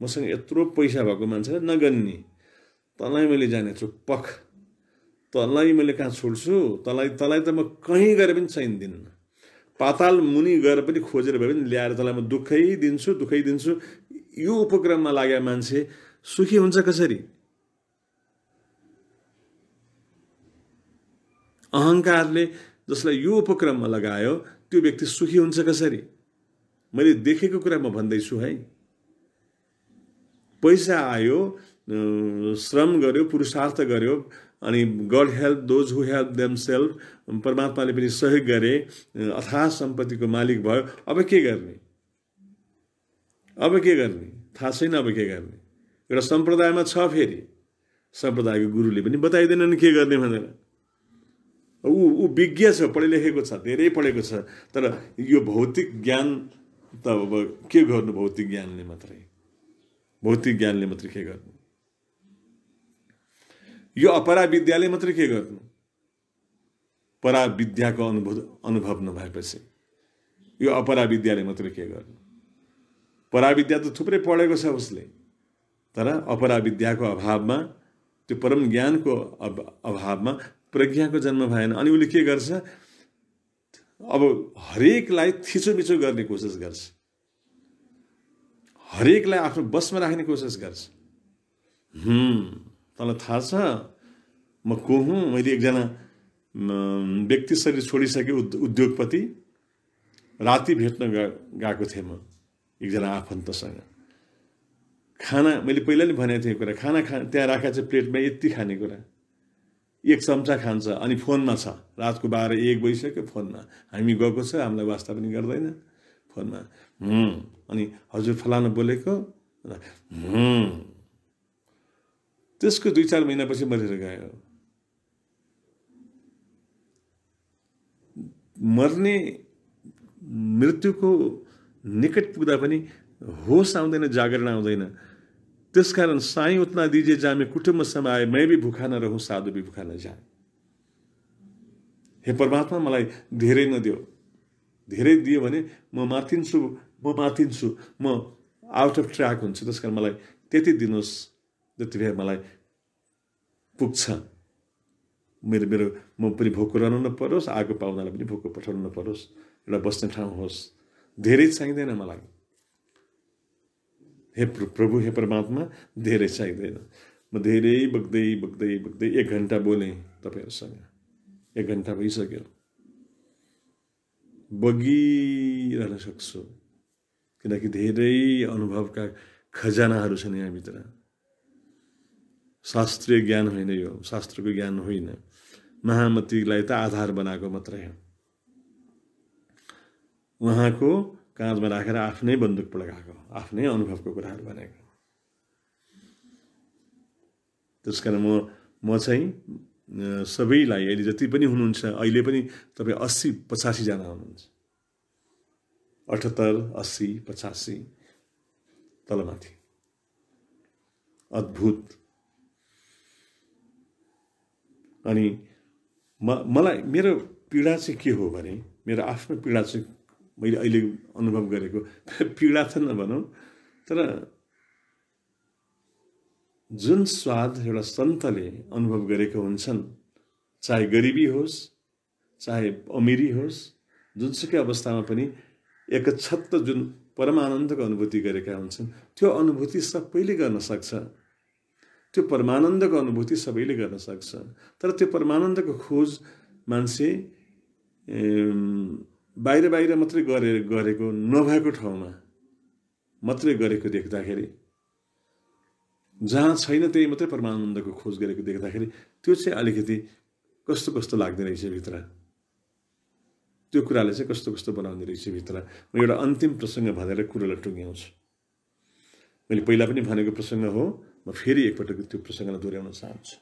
मसँग यत्रो पैसा भएको मान्छे नगन्ने। तँलाई मैले जानेछु पख। तँलाई मैले कहाँ छोड्छु? तँलाई तँलाई त म कहीँ गएर पनि चाहिँदिनँ। पाताल मुनि गएर पनि खोजेर भए पनि ल्याएर तँलाई म दुःखै दिन्छु दुःखै दिन्छु। यो उपक्रममा लागेका मान्छे सुखी हुन्छ कसरी? अहङ्कारले जसलाई यो उपक्रममा लगायो त्यो व्यक्ति सुखी हुन्छ कसरी? मैले देखेको कुरा म भन्दैछु है। पैसा आयो श्रम गर्यो पुरुषार्थ गर्यो अनि God help those who help them self परमात्माले पनि सहयोग गरे। अथाह सम्पत्तिको मालिक भयो। अब के गर्ने? अब के गर्ने? थाहा छैन अब के गर्ने। एउटा सम्प्रदायमा छ फेरि। सम्प्रदायको गुरुले पनि बताइदिएनन् के गर्ने भनेर। ऊ ऊ विज्ञ छ पढे लेखेको छ धेरै पढेको छ। तर यो भौतिक ज्ञान त अब के गर्नु भौतिक ज्ञानले मात्रै? भौतिक ज्ञानले मात्रै के गर्नु? यो अपरा विद्याले मात्रै के गर्नु? परा विद्याको अनुभव नभएपछि। यो अपरा विद्याले मात्रै के गर्नु? पराविद्या त थुप्रै पढेको छ उसले। तर अपरा विद्याको अभावमा त्यो परम ज्ञानको अभावमा प्रज्ञाको जन्म भएन। अनि उसले के गर्छ? अब हरेकलाई थिचोमिचो गर्ने कोसिस गर्छ। हरेकलाई आफ्नो बसमा राख्ने कोसिस गर्छ। तँलाई थाहा छ? म को हुँ? मैले एकजना व्यक्ति शरीर छोडिसके उद्योगपति राति भेट्न गा गएको थिएँ म एकजना आफन्तसँग। खाना मैले पहिला नि भनेको थिएँ कुरा खाना खा त्यहाँ राखेको चाहिँ प्लेटमा यति खाने कुरा। एक चम्चा खान्छ अनि फोनमा छ। रातको बाह्र एक बजिसक्यो फोनमा। हामी गएको छ हामीलाई वास्ता पनि गर्दैन फोनमा। अनि हजुर फलानु बोलेको त्यसको दुई चार महिनापछि मरेर गयो मर्ने मृत्युको निकट पुग्दा पनि होस आउँदैन जागरण आउँदैन। त्यसकारण साई उतना दिजे जामे कुटुम्ब समाए मै भी भुखा न रहँ साधु भी भुखा न हे परमात्मा मलाई धेरै नदियो धेरै दियो भने म माथिन्छु म माथिन्छु म आउट अफ ट्र्याक हुन्छु। त्यस कारण मलाई त्यति दिनुहोस्। जति भए मलाई पुग्छ। मेरो मेरो म पनि भोको रहनु नपरोस् आगो पाहुनालाई पनि भोको पठाउनु नपरोस्। एउटा बस्ने ठाउँ होस्। धेरै चाहिँदैन मलाई। हे प्रभु हे परमात्मा धेरै चाहिँदैन। म धेरै बग्दै बग्दै बग्दै एक घन्टा बोलेँ तपाईँहरूसँग। एक घन्टा भइसक्यो। बगिरहन सक्छु। किनकि धेरै अनुभवका खजानाहरू छन् यहाँभित्र। शास्त्रीय ज्ञान होइन यो शास्त्रको ज्ञान होइन। महामतीलाई त आधार बनाएको मात्रै हो उहाँको काँधमा राखेर आफ्नै बन्दुक पड्काएको आफ्नै अनुभवको कुराहरू भनेको। त्यस कारण म म चाहिँ सबैलाई अहिले जति पनि हुनुहुन्छ अहिले पनि तपाईँ अस्सी पचासीजना हुनुहुन्छ। अठहत्तर अस्सी पचासी तलमाथि। अद्भुत। अनि म मलाई मेरो पीडा चाहिँ के हो भने मेरो आफ्नो पीडा चाहिँ मैले अहिले अनुभव गरेको पीडा त नभनौँ तर जुन स्वाद एउटा सन्तले अनुभव गरेका हुन्छन् चाहे गरिबी होस् चाहे अमिरी होस् जुनसुकै अवस्थामा पनि एकछत्त जुन परमानन्दको अनुभूति गरेका हुन्छन् त्यो अनुभूति सबैले गर्न सक्छ। त्यो परमानन्दको अनुभूति सबैले गर्न सक्छ तर त्यो परमानन्दको खोज मान्छे बाहिर बाहिर मात्रै गरे गरेको नभएको ठाउँमा मात्रै गरेको देख्दाखेरि जहाँ छैन त्यही मात्रै परमानन्दको खोज गरेको देख्दाखेरि त्यो चाहिँ अलिकति कस्तो कस्तो लाग्दो रहेछ भित्र त्यो कुराले चाहिँ कस्तो कस्तो बनाउँदो रहेछ भित्र म एउटा अन्तिम प्रसङ्ग भनेर कुरोलाई टुङ्ग्याउँछु मैले पहिला पनि भनेको प्रसङ्ग हो म फेरि एकपटक त्यो प्रसङ्गलाई दोहोऱ्याउन चाहन्छु।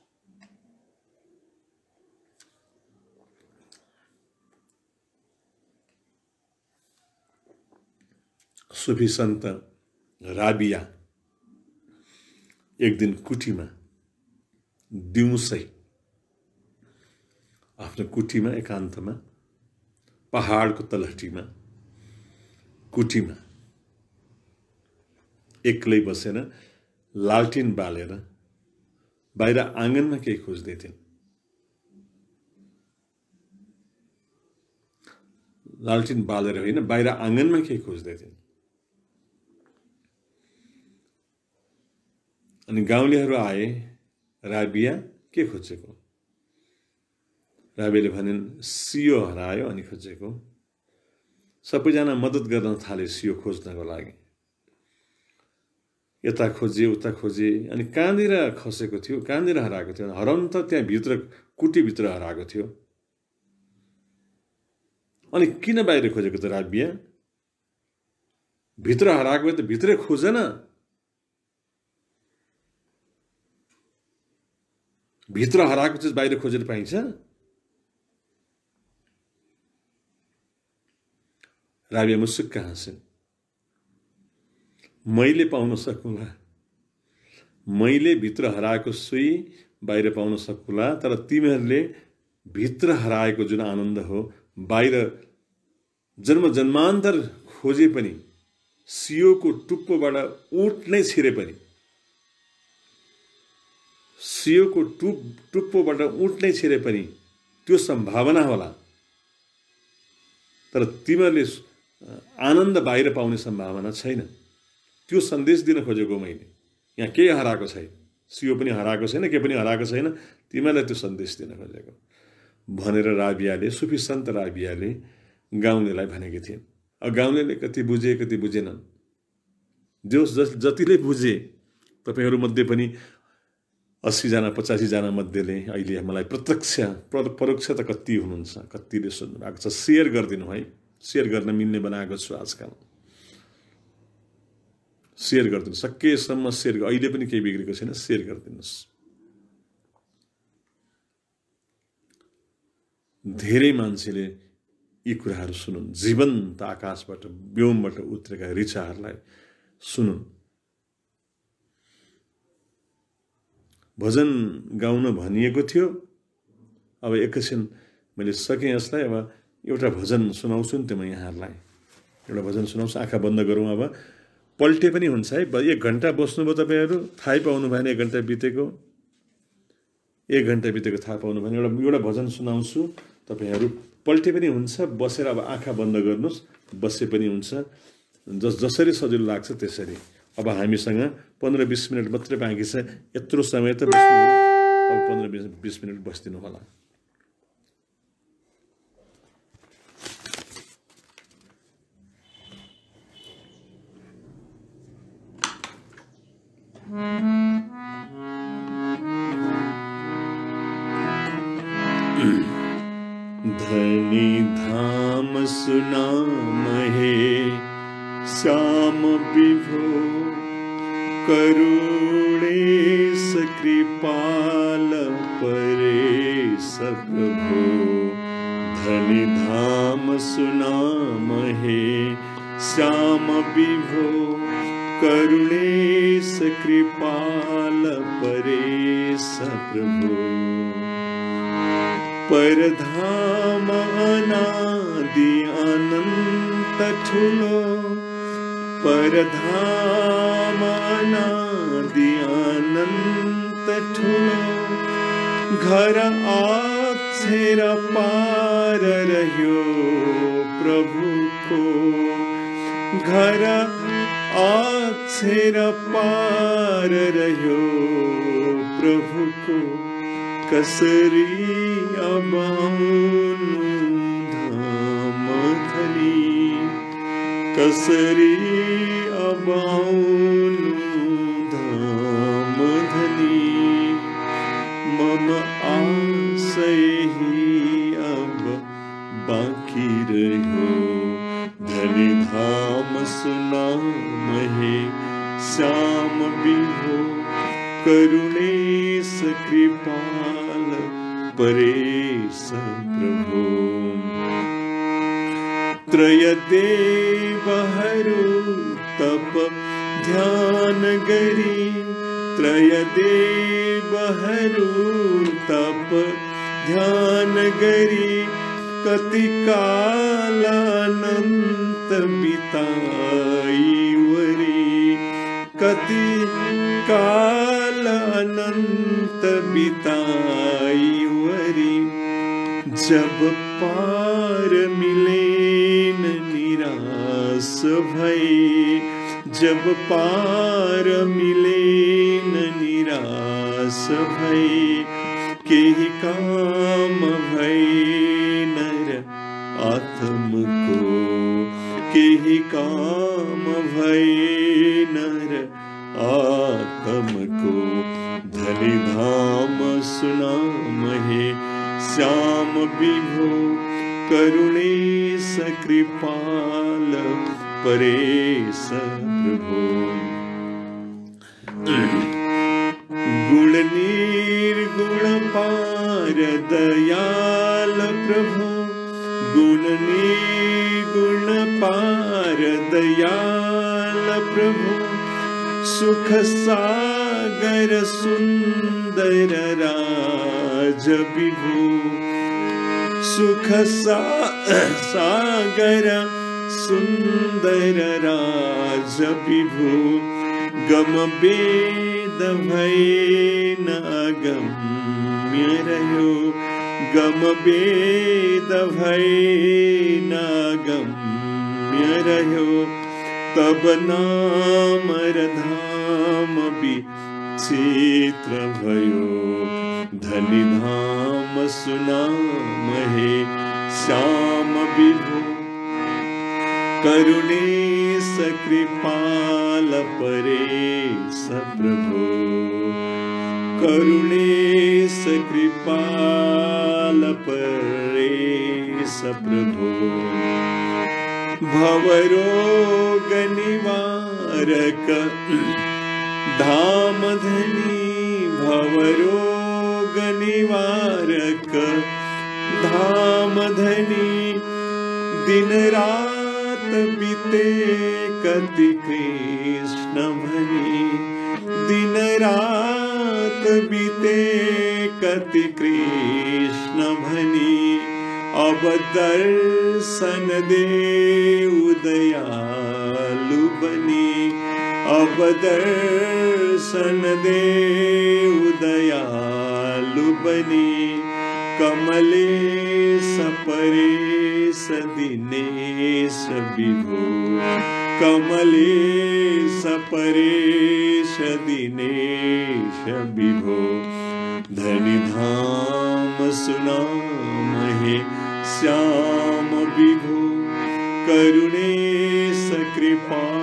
सुफी सन्त राबिया एक दिन कुटीमा दिउँसै आफ्नो कुटीमा एकान्तमा पहाडको तलहटीमा कुटीमा एक्लै बसेर लालटिन बालेर बाहिर आँगनमा केही खोज्दै थिइन् लालटिन बालेर होइन बाहिर आँगनमा केही खोज्दै थिइन् अनि गाउँलेहरू आए राबिया के खोजेको? राबियाले भनिन् सियो हरायो अनि खोजेको। सबैजना मद्दत गर्न थाले सियो खोज्नको लागि। यता खोजे उता खोजे। अनि कहाँनिर खसेको थियो कहाँनिर हराएको थियो। हराउनु त त्यहाँ भित्र कुटीभित्र हराएको थियो। अनि किन बाहिर खोजेको त राबिया? भित्र हराएको त भित्रै खोजेन। भित्र हराएको चिज बाहिर खोजेर पाइन्छ। राबिया मुसुक्क हाँसिन् मैले पाउन सकुला। मैले भित्र हराएको सुई बाहिर पाउन सकुला, तर तिमीहरूले भित्र हराएको जुन आनन्द हो, बाहिर जन्म जन्मान्तर खोजे पनि, सियोको टुप्पोबाट उठ नै छिरे पनि, सियोको टुप, टुप्पोबाट उठ नै छिरे पनि त्यो सम्भावना होला। तर तिमीहरूले आनन्द बाहिर पाउने सम्भावना छैन। त्यो सन्देश दिन खोजेको मैले। यहाँ केही हराएको छैन? सियो पनि हराएको छैन के पनि हराएको छैन? तिमीलाई त्यो सन्देश दिन खोजेको। भनेर राबियाले सुफी सन्त राबियाले गाउँलेलाई भनेकी थिइन्। अब गाउँलेले कति बुझे कति बुझेनन्। जोस जस जतिले बुझे तपाईँहरूमध्ये पनि अस्सीजना पचासीजना मध्येले अहिले मलाई प्रत्यक्ष परोक्ष त कति हुनुहुन्छ कतिले सुन्नु भएको छ। सेयर गरिदिनु है। सेयर गर्न मिल्ने बनाएको छु आजकल। सेयर गरिदिनु सकेसम्म सेयर अहिले पनि केही बिग्रेको छैन सेयर गरिदिनुहोस् धेरै मान्छेले यी कुराहरू सुनुन् जीवन्त आकाशबाट व्योमबाट उत्रेका रिचाहरूलाई सुनुन् भजन गाउन भनिएको थियो अब एकैछिन मैले सकेँ यसलाई अब एउटा भजन सुनाउँछु नि त म यहाँहरूलाई एउटा भजन सुनाउँछु आँखा बन्द गरौँ अब पल्टे पनि हुन्छ है। एक घन्टा बस्नुभयो तपाईँहरू थाहै पाउनु भएन एक घन्टा बितेको। एक घन्टा बितेको थाहा पाउनु भएन। एउटा एउटा भजन सुनाउँछु तपाईँहरू पल्टे पनि हुन्छ बसेर अब आँखा बन्द गर्नुहोस् बसे पनि हुन्छ। जस जसरी सजिलो लाग्छ त्यसरी। अब हामीसँग पन्ध्र बिस मिनट मात्रै बाँकी छ। यत्रो समय त बस्नु अब पन्ध्र बिस बिस मिनट बसिदिनु होला। धनी धाम सुना महे श्याम विभो करुणे कृपाल परे सप्रभो धनी धाम सुना महे श्याम विभो करुणेश कृपाल परे सप्रभो परधाम अनादि अनन्त ठुलो। परधाम अनादि अनन्त ठुलो। घर आछेर पार रह्यो प्रभुको घर आछेर पार रह्यो प्रभुको कसरी अब आउनु धाम थली कसरी अब श्याम विभो करुणेश कृपाल परेश प्रभो। त्रयदेवहरू तप ध्यान गरी त्रय देवहरू तप ध्यान गरी, कति कालानन्त बिताई कति कालानन्त बिताई वरी जब पार मिले न निराश भई। जब पार मिले न निराश भई। केही काम भई नर आत्म को। केही काम भई नर आत्म को धनी धाम सुनाम हे श्याम विभो करुणेश कृपाल परेश प्रभो। गुण निर्गुण पार दयाल प्रभु। गुण निर्गुण पार दयाल प्रभु। सुखसागर सुन्दर राज विभो। सुख सागर सुन्दर राज विभो। गम बेद भैनागम मे गम बेद भैनागम मे तब तव नामरधामपि क्षेत्रभयो धनि धाम सुनामहे श्यामपि भोणे सकृपाल परे करुणे सकृपालपरे सप्रभो भवरो निवारक धाम धनी भवरोग निवारक धाम धनी दिन रात बीते कति कृष्ण भनी दिन रात बीते कति कृष्ण भनी अब दर्शन दे उदयालु। अब दर्शन दे उदयालु बनी, कमले सपरे सदिनेश विभो। कमले सपरे सदिनेश विभो। धनि धाम सुनाम हे श्याम विभो। करुणेश कृपाल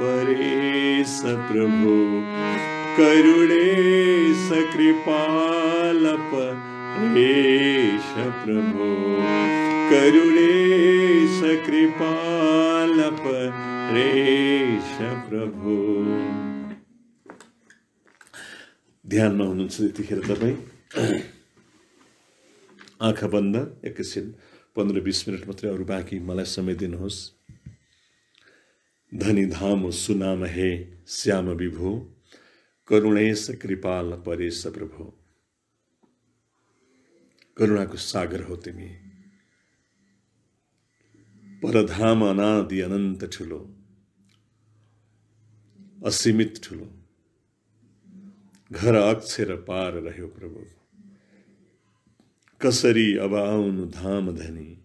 परेश प्रभो करुणेश कृपाल परेश प्रभो करुणेश कृपाल परेश प्रभो ध्यानमा हुनुहुन्छ त्यतिखेर तपाईँ। आँखा बंद एकैछिन, पन्ध्र, बिस मिनट मात्रै अरू बाँकी मलाई समय दिनुहोस्। धनी धाम सुनाम हे श्याम विभो, करुणेश कृपाल परेश प्रभो। करुणा को सागर हो तिमी। परधाम अनादि अनन्त ठुलो। असीमित ठुलो। घर अक्षर पार रह्यो प्रभु। कसरी अब आउनु धाम धनी।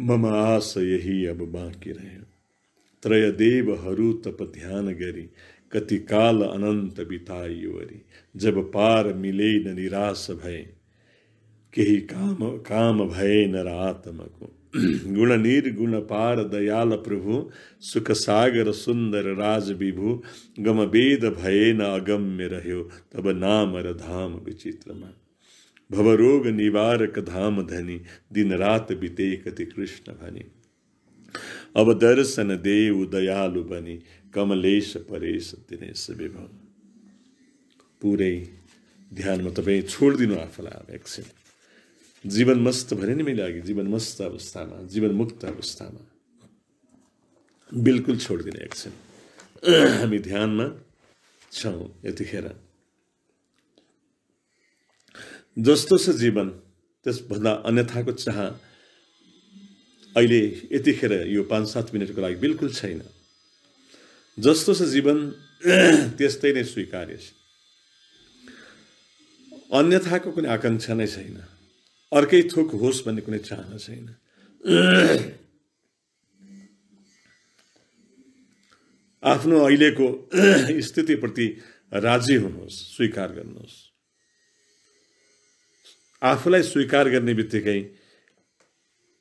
मम आस यही अब बाँकी रह्यो। त्रय देवहरू तप ध्यान गरी कति काल अनन्त बिताइयोरी जब पार मिले न निराश भए केही काम काम भए न आत्मको गुण निर्गुण पार दयाल प्रभु सुख सागर सुन्दर राज विभु गम वेद भए न अगम्य रह्यो तब नाम र धाम विचित्रमा भवरोग निवारक धाम धनी दिन रात बिते कति कृष्ण भनी अब दर्शन देव दयालु बनी कमलेश परेश दिनेश विभव पुरै ध्यानमा तपाईँ छोडिदिनु आफूलाई अब एकछिन जीवन मस्त भने नि मैले अघि जीवन मस्त अवस्थामा जीवन मुक्त अवस्थामा बिल्कुल छोडिदिने एकछिन हामी ध्यानमा छौँ यतिखेर जस्तो छ जीवन त्यसभन्दा अन्यथाको चाह अहिले यतिखेर यो पाँच सात मिनटको लागि बिल्कुल छैन। जस्तो छ जीवन त्यस्तै नै स्वीकार्य अन्यथाको कुनै आकाङ्क्षा नै छैन। अर्कै थोक होस् भन्ने कुनै चाहना छैन। आफ्नो अहिलेको स्थितिप्रति राजी हुनुहोस् स्वीकार गर्नुहोस्। आफूलाई स्वीकार गर्ने बित्तिकै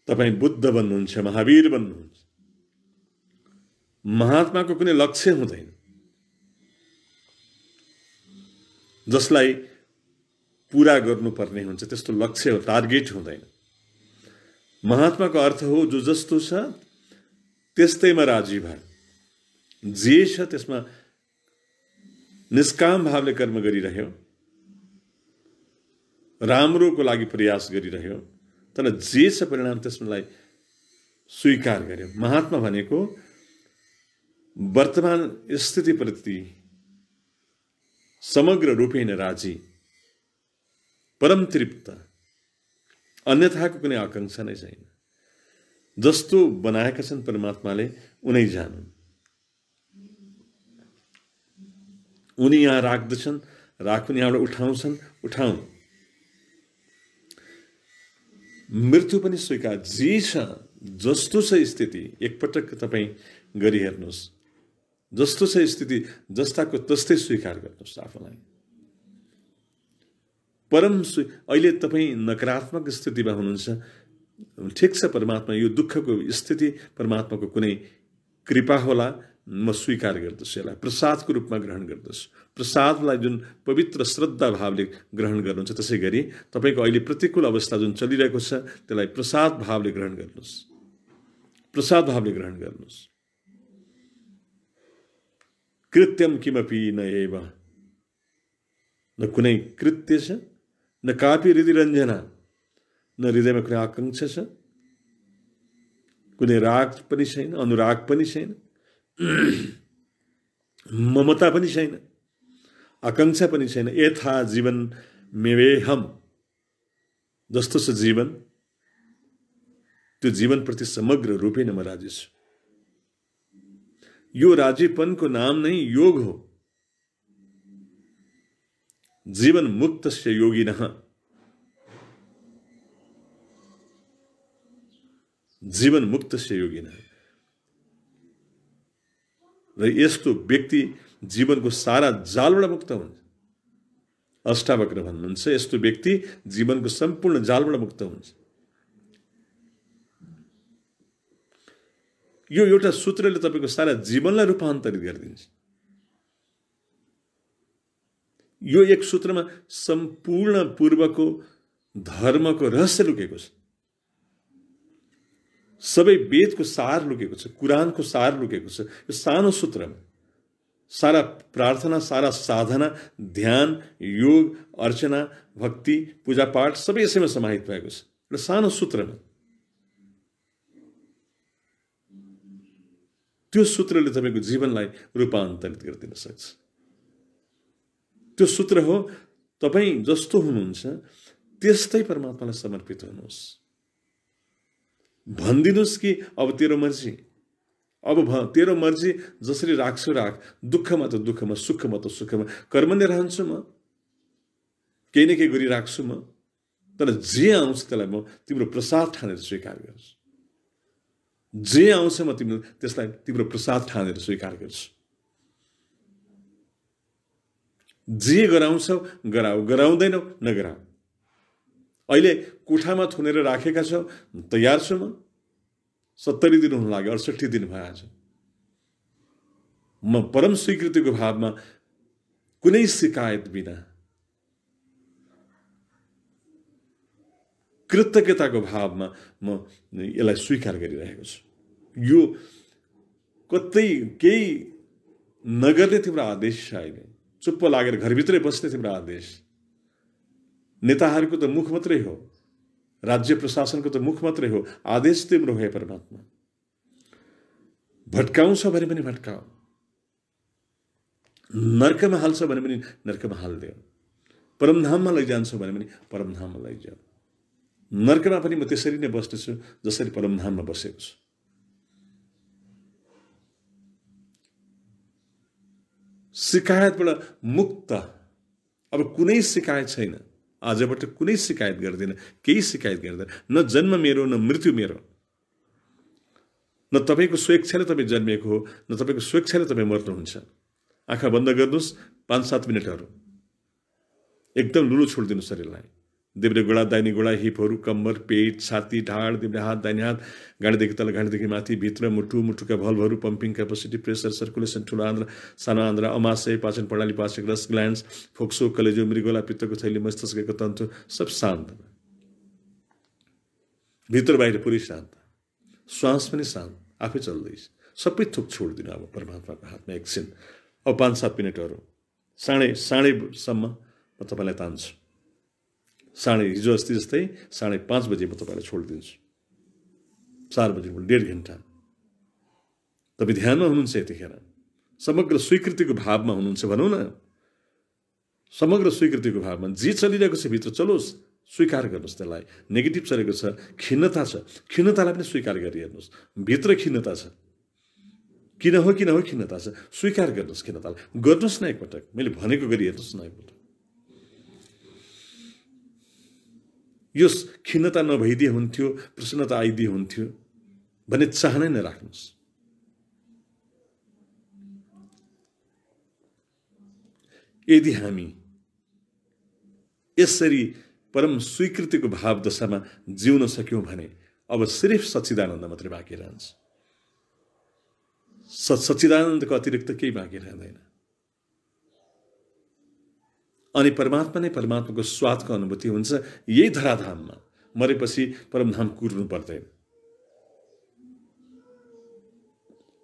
तपाईँ बुद्ध बन्नुहुन्छ, महावीर बन्नुहुन्छ। महात्माको कुनै लक्ष्य हुँदैन। जसलाई पुरा गर्नुपर्ने हुन्छ, त्यस्तो लक्ष्य हो टार्गेट हुँदैन। महात्माको अर्थ हो, जो जस्तो छ, त्यस्तैमा राज़ी भयो जे छ, त्यसमा निष्काम भावले कर्म गरिरह्यो। राम्रोको लागि प्रयास गरिरह्यो। तर जे छ परिणाम त्यसलाई स्वीकार गर्यो। महात्मा भनेको, वर्तमान स्थितिप्रति समग्र रूपेण राज़ी, परम तृप्त, अन्यथाको कुनै आकाङ्क्षा नै छैन। जस्तो बनाएका छन् परमात्माले, उनै जानुन्। उनी यहाँ राख्दछन्, राखुन्, यहाँबाट उठाउँछन् मृत्यु पनि स्वीकार जे छ जस्तो छ स्थिति एकपटक तपाईँ गरिहेर्नुहोस्। जस्तो छ स्थिति जस्ताको तस्तै स्वीकार गर्नुहोस् आफूलाई। परम अहिले तपाईँ नकारात्मक स्थितिमा हुनुहुन्छ। ठिक छ परमात्मा यो दुःखको स्थिति परमात्माको कुनै कृपा होला म स्वीकार गर्दछु यसलाई। प्रसादको रूपमा ग्रहण गर्दछु। प्रसादलाई जुन पवित्र श्रद्धा भाव भावले ग्रहण त्यसै गरी तपाईँको अहिले प्रतिकूल अवस्था चलिरहेको छ, त्यसलाई प्रसाद भावले ग्रहण गर्नुहोस्। प्रसाद भावले ग्रहण गर्नुहोस्। कृत्यम किमपि न एव। न कुनै कृत्य छ, न कापी हृदयरञ्जना, न हृदयमा कुनै आकाङ्क्षा छ, कुनै राग पनि छैन, अनुराग पनि छैन, ममता पनि छैन। आकाङ्क्षा पनि छैन यथा जीवन मेवेहम। जस्तो छ जीवन त्यो जीवनप्रति समग्र रूपै म राज़ी छु यो राजीपनको नाम नै योग हो। जीवन मुक्त से योगी जीवन मुक्त से योगी र यस्तो व्यक्ति जीवनको सारा जालबाट मुक्त हुन्छ अष्टावक्र भन्नुहुन्छ यस्तो व्यक्ति जीवनको सम्पूर्ण जालबाट मुक्त हुन्छ यो एउटा सूत्रले तपाईँको सारा जीवनलाई रूपान्तरित गरिदिन्छ यो एक सूत्रमा सम्पूर्ण पूर्वको धर्मको रहस्य लुकेको छ सबै वेदको सार लुकेको छ कुरानको सार लुकेको छ यो सानो सूत्रमा सारा प्रार्थना सारा साधना ध्यान योग अर्चना भक्ति पूजापाठ सबै यसैमा समाहित भएको छ। एउटा सानो सूत्रमा। त्यो सूत्रले तपाईँको जीवनलाई रूपान्तरित गरिदिन सक्छ। त्यो सूत्र हो तपाईँ जस्तो हुनुहुन्छ त्यस्तै परमात्मालाई समर्पित हुनुहोस्। भनिदिनुहोस् कि अब तेरो मर्जी। अब भ तेरो मर्जी जसरी राख्छु राख। दुःखमा त दुःखमा सुखमा त सुखमा। कर्म नै रहन्छु म। केही न केही गरिराख्छु म। तर जे आउँछ त्यसलाई म तिम्रो प्रसाद ठानेर स्वीकार गर्छु। जे आउँछ म तिम्रो त्यसलाई तिम्रो प्रसाद ठानेर स्वीकार गर्छु। जे गराउँछौ गराऊ। गराउँदैनौ नगराऊ। अहिले कुठामा थुनेर राखेका छौ तयार छु म। सत्तरी दिन हुन लाग्यो अडसठी दिन भयो आज म परम स्वीकृतिको भावमा कुनै सिकायत बिना कृतज्ञताको भावमा म यसलाई स्वीकार गरिरहेको छु। यो कतै केही नगर्ने तिम्रो आदेश छ अहिले चुप्प लागेर घरभित्रै बस्ने तिम्रो आदेश। नेताहरूको त मुख मात्रै हो। राज्य प्रशासनको त मुख मात्रै हो आदेश तिम्रो हो परमात्मा। भट्काउँछ भने पनि भट्काऊ नर्कमा हाल्छ भने पनि नर्कमा हालिदियो परमधाममा लैजान्छु भने पनि परमधाममा लैजाऊ नर्कमा पनि म त्यसरी नै बस्नेछु जसरी परमधाममा बसेको छु। सिकायतबाट मुक्त। अब कुनै सिकायत छैन। आजबाट कुनै सिकायत गर्दैन केही सिकायत गर्दैन। न जन्म मेरो न मृत्यु मेरो। न तपाईँको स्वेच्छाले तपाईँ जन्मिएको हो न तपाईँको स्वेच्छाले तपाईँ मर्नुहुन्छ। आँखा बन्द गर्नुहोस् पाँच सात मिनटहरू। एकदम लुलो छोडिदिनु शरीरलाई। देब्रे गोडा दाहिने गोडा हिपहरू कम्बर पेट छाती ढाड देब्रे हात दाहिने हात गाडीदेखि तल गाडीदेखि माथि भित्र मुटु मुटुका भलभहरू पम्पिङ क्यापासिटी प्रेसर सर्कुलेसन ठुलो आन्द्रा सानो आन्द्रा अमाशय पाचन प्रणाली पाचक रस ग्ल्यान्ड्स फोक्सो कलेजो मृगोला पित्तको थैली मस्तिष्कको तन्तु सब शान्त। भित्र बाहिर पुरै शान्त। श्वास पनि शान्त। आफै चल्दैछ। सबै थुक छोडिदिनु अब परमात्माको हातमा एकछिन। अब पाँच सात मिनटहरू। साढे साढेसम्म म तपाईँलाई तान्छु। साढे हिजो अस्ति जस्तै साढे पाँच बजे म तपाईँलाई छोडिदिन्छु। चार बजी डेढ घन्टा। तपाईँ ध्यानमा हुनुहुन्छ यतिखेर। समग्र स्वीकृतिको भावमा हुनुहुन्छ भनौँ न। समग्र स्वीकृतिको भावमा जे चलिरहेको छ भित्र चलोस् स्वीकार गर्नुहोस् त्यसलाई। नेगेटिभ चलेको छ खिन्नता छ। खिन्नतालाई पनि स्वीकार गरिहेर्नुहोस्। भित्र खिन्नता छ। किन हो किन हो खिन्नता छ। स्वीकार गर्नुहोस् खिन्नतालाई। गर्नुहोस् न एकपटक। मैले भनेको गरी हेर्नुहोस् न एकपटक। यो खिन्नता नभइदिए हुन्थ्यो प्रसन्नता आइदिए हुन्थ्यो भन्ने चाहना नै राख्नुहोस् यदि हामी यसरी परम स्वीकृतिको भाव दशामा जिउन सक्यौँ भने अब सिर्फ सच्चिदानन्द मात्रै बाँकी रहन्छ। सच्चिदानन्दको अतिरिक्त केही बाँकी रहँदैन। अनि परमात्मा नै परमात्माको स्वादको अनुभूति हुन्छ यही धराधाममा। मरेपछि परमधाम कुर्नु पर्दैन।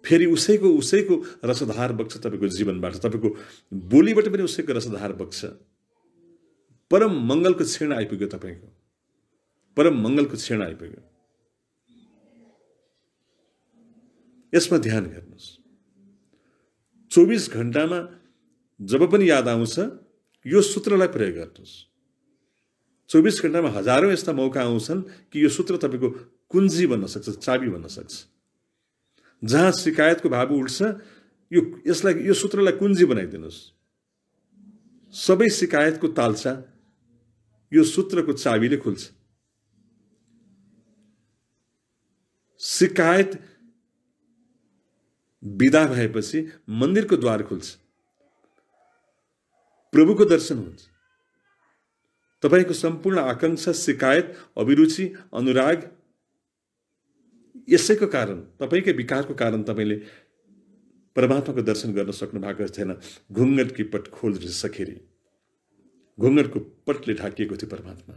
फेरि उसैको उसैको रसधार बग्छ तपाईँको जीवनबाट। तपाईँको बोलीबाट पनि उसैको रसधार बग्छ। परम मङ्गलको क्षण आइपुग्यो तपाईँको। परम मङ्गलको क्षण आइपुग्यो। यसमा ध्यान गर्नुहोस् चौबिस घन्टामा जब पनि याद आउँछ यो सूत्रलाई प्रयोग गर्नुहोस् चौबिस घन्टामा हजारौँ यस्ता मौका आउँछन् कि यो सूत्र तपाईँको कुन्जी बन्न सक्छ, चाबी बन्न सक्छ। जहाँ सिकायतको भाव उठ्छ, यो, यसलाई, यो सूत्रलाई कुन्जी बनाइदिनुहोस्। सबै सिकायतको तालसा यो सूत्रको चाबीले खुल्छ। सिकायत विदा भएपछि मन्दिरको द्वार खुल्छ। प्रभुको दर्शन हुन्छ। तपाईँको सम्पूर्ण आकाङ्क्षा सिकायत अभिरुचि अनुराग यसैको कारण तपाईँकै विकारको कारण तपाईँले परमात्माको दर्शन गर्न सक्नु भएको छैन। घुङ्गटकी पट खोल सखेरी घुङ्गटको पटले ढाकिएको थियो परमात्मा।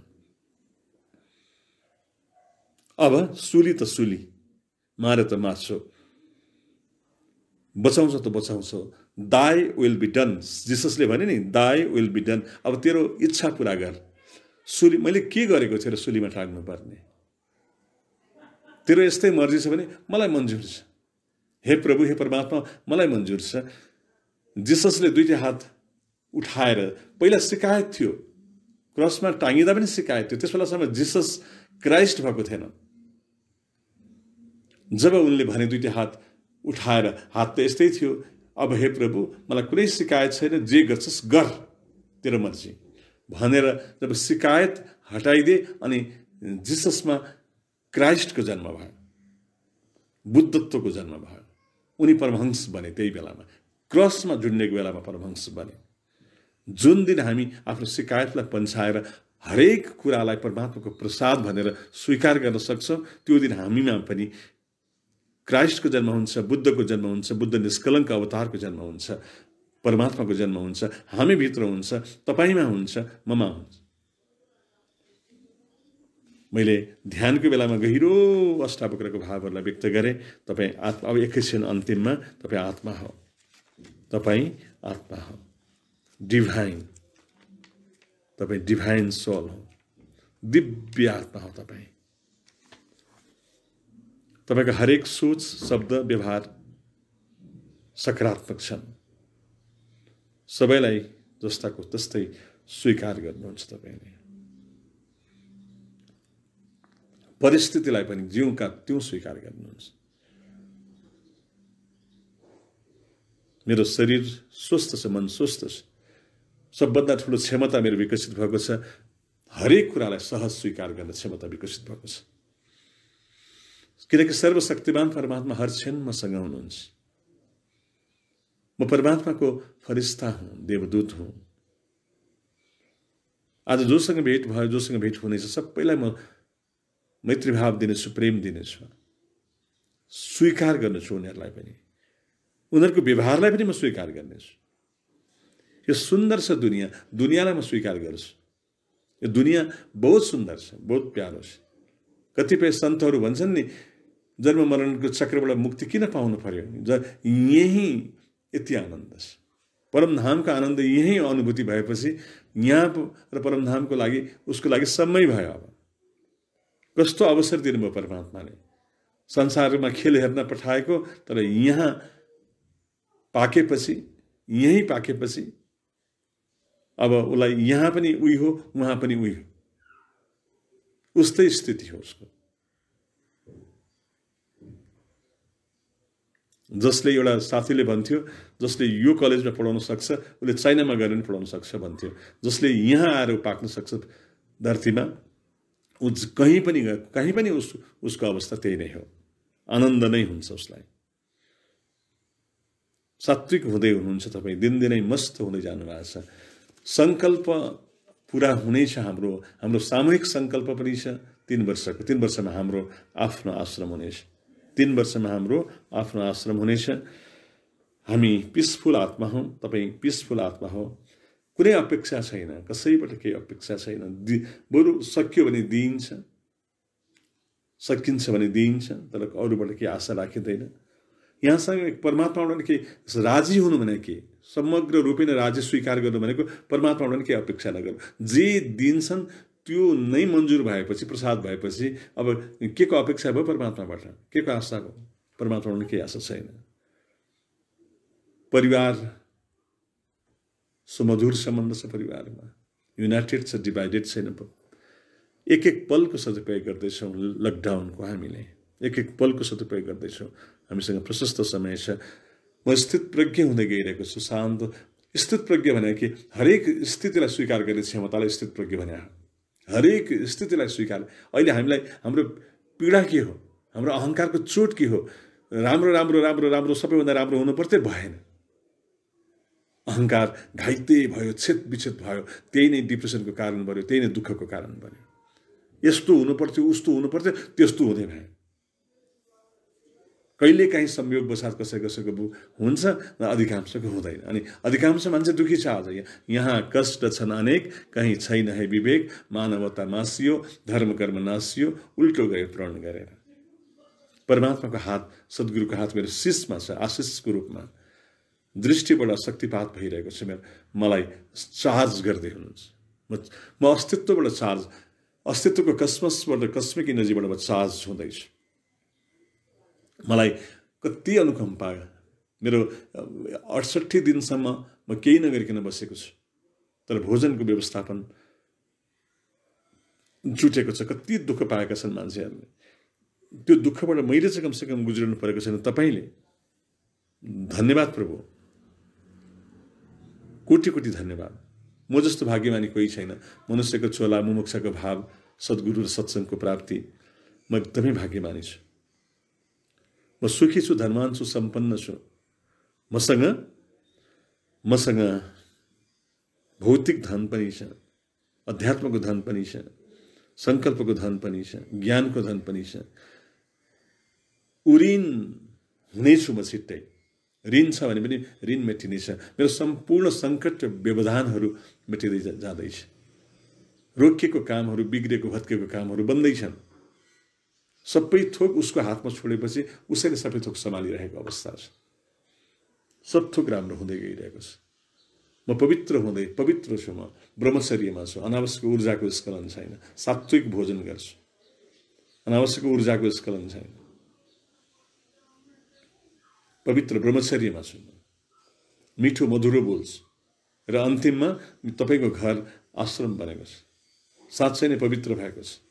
अब सुली त सुली मारे त मार्छौ बचाउँछ त बचाउँछ दाई विल बी डन जिससले भने नि दाई विल बी डन अब तेरो इच्छा पुरा गर। सुली मैले के गरेको थिएँ र सुलीमा टाग्नुपर्ने तेरो यस्तै मर्जी छ भने मलाई मन्जुर छ। हे प्रभु हे परमात्मा मलाई मन्जुर छ। जिससले दुइटै हात उठाएर पहिला सिकायत थियो। क्रसमा टाँगिँदा पनि सिकायत थियो। त्यस बेलासम्म जिसस क्राइस्ट भएको थिएन। जब उनले भने दुइटै हात उठाएर हात त यस्तै थियो। अब हे प्रभु मलाई कुनै सिकायत छैन जे गर्छस् गर तेरो मर्जी। भनेर जब सिकायत हटाइदिए अनि जिससमा क्राइस्टको जन्म भयो बुद्धत्वको जन्म भयो उनी परमहंस बने त्यही बेलामा। क्रसमा जुड्नेको बेलामा परमहंस बने। जुन दिन हामी आफ्नो सिकायतलाई पन्छाएर हरेक कुरालाई परमात्माको प्रसाद भनेर स्वीकार गर्न सक्छौँ त्यो दिन हामीमा पनि क्राइस्टको जन्म हुन्छ बुद्धको जन्म हुन्छ बुद्ध निष्कलङ्क अवतारको जन्म हुन्छ परमात्माको जन्म हुन्छ हामीभित्र हुन्छ तपाईँमा हुन्छ ममा हुन्छ। मैले ध्यानको बेलामा गहिरो अष्टावक्रको भावहरूलाई व्यक्त गरेँ तपाईँ आत्मा अब एकैछिन अन्तिममा तपाईँ आत्मा हो। तपाईँ आत्मा हो। डिभाइन तपाईँ डिभाइन सोल हो। दिव्य आत्मा हो तपाईँ। तपाईँको हरेक सोच शब्द व्यवहार सकारात्मक छन्। सबैलाई जस्ताको तस्तै स्वीकार गर्नुहुन्छ तपाईँले। परिस्थितिलाई पनि जिउका त्यो स्वीकार गर्नुहुन्छ। मेरो शरीर स्वस्थ छ मन स्वस्थ छ। सबभन्दा ठुलो क्षमता मेरो विकसित भएको छ। हरेक कुरालाई सहज स्वीकार गर्ने क्षमता विकसित भएको छ। किनकि सर्वशक्तिमान परमात्मा हर क्षण मसँग हुनुहुन्छ म परमात्माको फरिस्ता हुँ, देवदूत हुँ। आज जोसँग भेट भयो, जोसँग भेट हुनेछ, सबैलाई म मैत्रीभाव दिनेछु, प्रेम दिनेछु। स्वीकार गर्नेछु उनीहरूलाई पनि। उनीहरूको व्यवहारलाई पनि म स्वीकार गर्नेछु। यो सुन्दर छ दुनियाँ। दुनियाँलाई म स्वीकार गर्छु। यो दुनियाँ बहुत सुन्दर छ, बहुत प्यारो छ। कतिपय सन्तहरू भन्छन् नि जन्म मरणको चक्रबाट मुक्ति किन पाउनु पर्यो? ज यहीँ यति आनन्द छ। परमधामको आनन्द यहीँ अनुभूति भएपछि यहाँ र परमधामको लागि उसको लागि समय भयो अब। कस्तो अवसर दिनुभयो परमात्माले? संसारमा खेल हेर्न पठाएको तर यहाँ पाकेपछि यहीँ पाकेपछि अब उसलाई यहाँ पनि उही हो उहाँ पनि उही हो। उस्तै स्थिति हो उसको। जसले एउटा साथीले भन्थ्यो जसले यो कलेजमा पढाउन सक्छ उसले चाइनामा गएर पनि पढाउन सक्छ भन्थ्यो। जसले यहाँ आएर पाक्न सक्छ धरतीमा ऊ कहीँ पनि कहीँ पनि उस उसको अवस्था त्यही नै हो। आनन्द नै हुन्छ उसलाई। सात्विक हुँदै हुनुहुन्छ तपाईँ दिनदिनै मस्त हुँदै जानुभएको छ। सङ्कल्प पुरा हुनेछ हाम्रो हाम्रो सामूहिक सङ्कल्प पनि छ। तिन वर्षको तिन वर्षमा हाम्रो आफ्नो आश्रम हुनेछ। तिन वर्षमा हाम्रो आफ्नो आश्रम हुनेछ। हामी पिसफुल आत्मा हौँ। तपाईँ पिसफुल आत्मा हो। कुनै अपेक्षा छैन। कसैबाट केही अपेक्षा छैन। दि बरु सक्यो भने दिइन्छ। सकिन्छ भने दिइन्छ। तर अरूबाट केही आशा राखिँदैन। यहाँसँग परमात्माबाट केही राजी हुनु भने के समग्र रूपै नै राज्य स्वीकार गर्नु भनेको परमात्माबाट केही अपेक्षा नगर्नु। जे दिन्छन् त्यो नै मन्जुर भएपछि प्रसाद भएपछि अब के को अपेक्षा भयो परमात्माबाट? के को आशा भयो? परमात्माबाट केही आशा छैन। परिवार सुमधुर सम्बन्ध छ परिवारमा। युनाइटेड छ डिभाइडेड छैन एक एक पलको सदुपयोग गर्दैछौँ लकडाउनको हामीले। एक एक पलको सदुपयोग गर्दैछौँ। हामीसँग प्रशस्त समय छ। म स्थित प्रज्ञ हुँदै गइरहेको छु शान्त। स्थित प्रज्ञ भने कि हरेक स्थितिलाई स्वीकार गर्ने क्षमतालाई स्थित प्रज्ञ भने हरेक स्थितिलाई स्वीकार। अहिले हामीलाई हाम्रो पीडा के हो? हाम्रो अहङ्कारको चोट के हो? राम्रो राम्रो राम्रो राम्रो सबैभन्दा राम्रो हुनु पर्थ्यो भएन? अहङ्कार घाइते भयो छेत विच्छेद भयो त्यही नै डिप्रेसनको कारण बन्यो त्यही नै दुःखको कारण बन्यो। यस्तो हुनु पर्थ्यो उस्तो हुनु पर्थ्यो त्यस्तो हुँदै कहिले काहीँ संयोग बसात कसै कसैको हुन्छ र अधिकांशको हुँदैन। अनि अधिकांश मान्छे दुःखी छ आज। यहाँ कष्ट छन् अनेक कहीँ छैन है विवेक मानवता मासियो धर्म कर्म नासियो उल्टो गयो प्रण गरेर परमात्माको हात सद्गुरुको हात मेरो शिषमा छ आशिषको रूपमा। दृष्टिबाट शक्तिपात भइरहेको छ। मेरो मलाई चार्ज गर्दै हुनुहुन्छ। म म अस्तित्वबाट चार्ज अस्तित्वको कस्मसबाट कस्मिक इनर्जीबाट म चार्ज हुँदैछु। मलाई कति अनुकम्पा मेरो अडसट्ठी दिनसम्म म केही नगरिकन बसेको छु। तर भोजनको व्यवस्थापन जुटेको छ। कति दुःख पाएका छन् मान्छेहरूले त्यो दुःखबाट मैले चाहिँ कमसेकम गुज्रनु परेको छैन। तपाईँले धन्यवाद प्रभु। कोटि कोटि धन्यवाद। म जस्तो भाग्यमानी कोही छैन। मनुष्यको चोला मुमुक्षाको भाव सद्गुरु र सत्सङ्गको प्राप्ति म एकदमै भाग्यमानी छु। म सुखी छु धनवान छु सम्पन्न छु मसँग मसँग भौतिक धन पनि छ अध्यात्मको धन पनि छ सङ्कल्पको धन पनि छ ज्ञानको धन पनि छ उरिन हुनेछु म छिट्टै ऋण छ भने पनि ऋण मेटिनेछ मेरो सम्पूर्ण सङ्कट व्यवधानहरू मेटिँदै जाँदैछ रोकिएको कामहरू भत्केको कामहरू बन्दैछन् सबै थोक उसको हातमा छोडेपछि उसैले सबै थोक सम्हालिरहेको अवस्था छ। सब थोक राम्रो हुँदै गइरहेको छ। म पवित्र हुँदै पवित्र छु म ब्रह्मचर्यमा छु। अनावश्यक ऊर्जाको स्खलन छैन। सात्विक भोजन गर्छु। अनावश्यक ऊर्जाको स्खलन छैन। पवित्र ब्रह्मचर्यमा छु मिठो मधुरो बोल्छु। र अन्तिममा तपाईँको घर आश्रम बनेको छ। साँच्चै नै पवित्र भएको छ।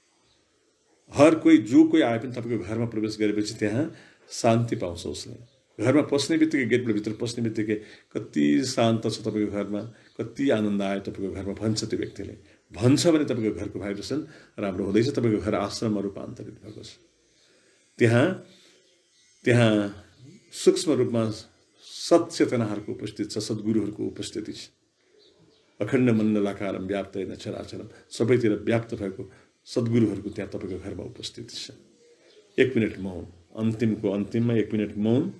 हर कोही जो कोही आए पनि तपाईँको घरमा प्रवेश गरेपछि त्यहाँ शान्ति पाउँछ उसले घरमा पस्ने बित्तिकै गेटबाट भित्र पस्ने बित्तिकै कति शान्त छ तपाईँको घरमा कति आनन्द आयो तपाईँको घरमा भन्छ त्यो व्यक्तिले भन्छ भने तपाईँको घरको भाइब्रेसन राम्रो हुँदैछ तपाईँको घर आश्रममा रूपान्तरित भएको छ त्यहाँ त्यहाँ सूक्ष्म रूपमा सचेतनाहरूको उपस्थिति छ सद्गुरुहरूको उपस्थिति छ अखण्ड मण्डलाकारम व्याप्त होइन चराचरम सबैतिर व्याप्त भएको सद्गुरुहरूको त्यहाँ तपाईँको घरमा उपस्थिति छ। एक मिनट मौन। अन्तिमको अन्तिममा एक मिनट मौन।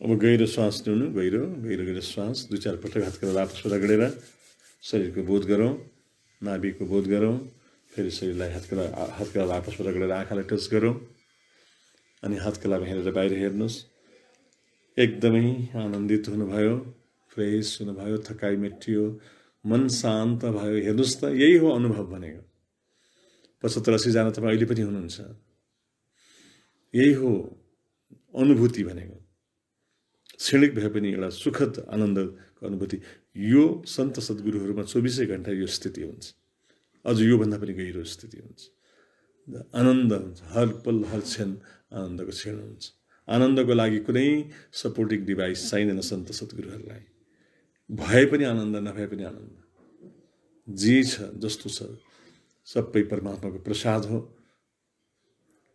अब गहिरो श्वास लिनु गहिरो गहिरो गहिरो श्वास दुई चार पटक हातको लापस रगडेर शरीरको बोध गरौँ नाभिको बोध गरौँ फेरि शरीरलाई हातको हातको आपस रगडेर आँखालाई टच गरौँ अनि हातकलामा हेरेर बाहिर हेर्नुहोस् एकदमै आनन्दित हुनुभयो फ्रेस हुनुभयो थकाइ मेटियो मन शान्त भयो हेर्नुहोस् त यही हो अनुभव भनेको पचहत्तर असी जान तपाईँ अहिले पनि हुनुहुन्छ यही हो अनुभूति भनेको क्षणिक भए पनि एउटा सुखद आनन्दको अनुभूति। यो सन्त सद्गुरुहरूमा चौबिसै घन्टा यो स्थिति हुन्छ। अझ योभन्दा पनि गहिरो स्थिति हुन्छ। आनन्द हुन्छ। हर पल हर क्षण आनन्दको क्षण हुन्छ। आनन्दको लागि कुनै सपोर्टिङ डिभाइस चाहिँदैन सन्त सद्गुरुहरूलाई। भए पनि आनन्द नभए पनि आनन्द। जे छ जस्तो छ। सबै परमात्माको प्रसाद हो।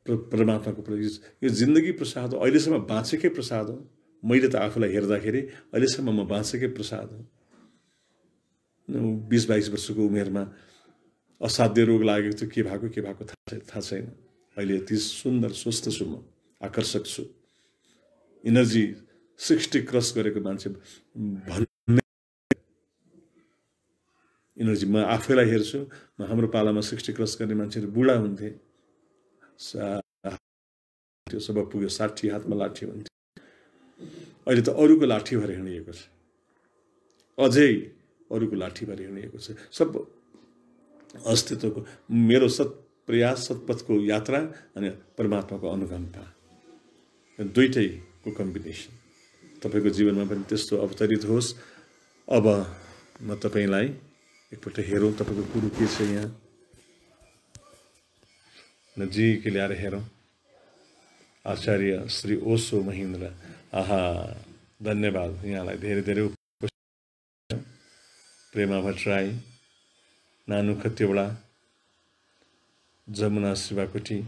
परमात्माको यो जिन्दगी प्रसाद हो। अहिलेसम्म बाँचेकै प्रसाद हो। मैले त आफूलाई हेर्दाखेरि अहिलेसम्म म बाँचेकै प्रसाद हो। बिस बाइस वर्षको उमेरमा असाध्य रोग लागेको थियो के भएको के भएको थाहा थाहा छैन। अहिले यति सुन्दर स्वस्थ छु म आकर्षक छु। इनर्जी सिक्सटी क्रस गरेको मान्छे भन्ने इनर्जी म आफैलाई हेर्छु म हाम्रो पालामा सिक्सटी क्रस गर्ने मान्छेहरू बुढा हुन्थे। त्यो सब पुग्यो साठी हातमा लाठी हुन्थ्यो। अहिले त अरूको लाठी भएर हिँडिएको छ। अझै अरूको लाठी भएर हिँडिएको छ। सब अस्तित्वको मेरो सत् प्रयास सत्पथको यात्रा अनि परमात्माको अनुकम्पा। दुइटैको कम्बिनेसन तपाईँको जीवनमा पनि त्यस्तो अवतरित होस्। अब म तपाईँलाई एकपल्ट हेरौँ तपाईँको कुरो के छ यहाँ। नजिकै ल्याएर हेरौँ। आचार्य श्री ओसो महेन्द्र धन्यवाद। यहाँलाई धेरै धेरै प्रेमा भट्टराई नानु खत्यौडा जमुना शिवाकोटी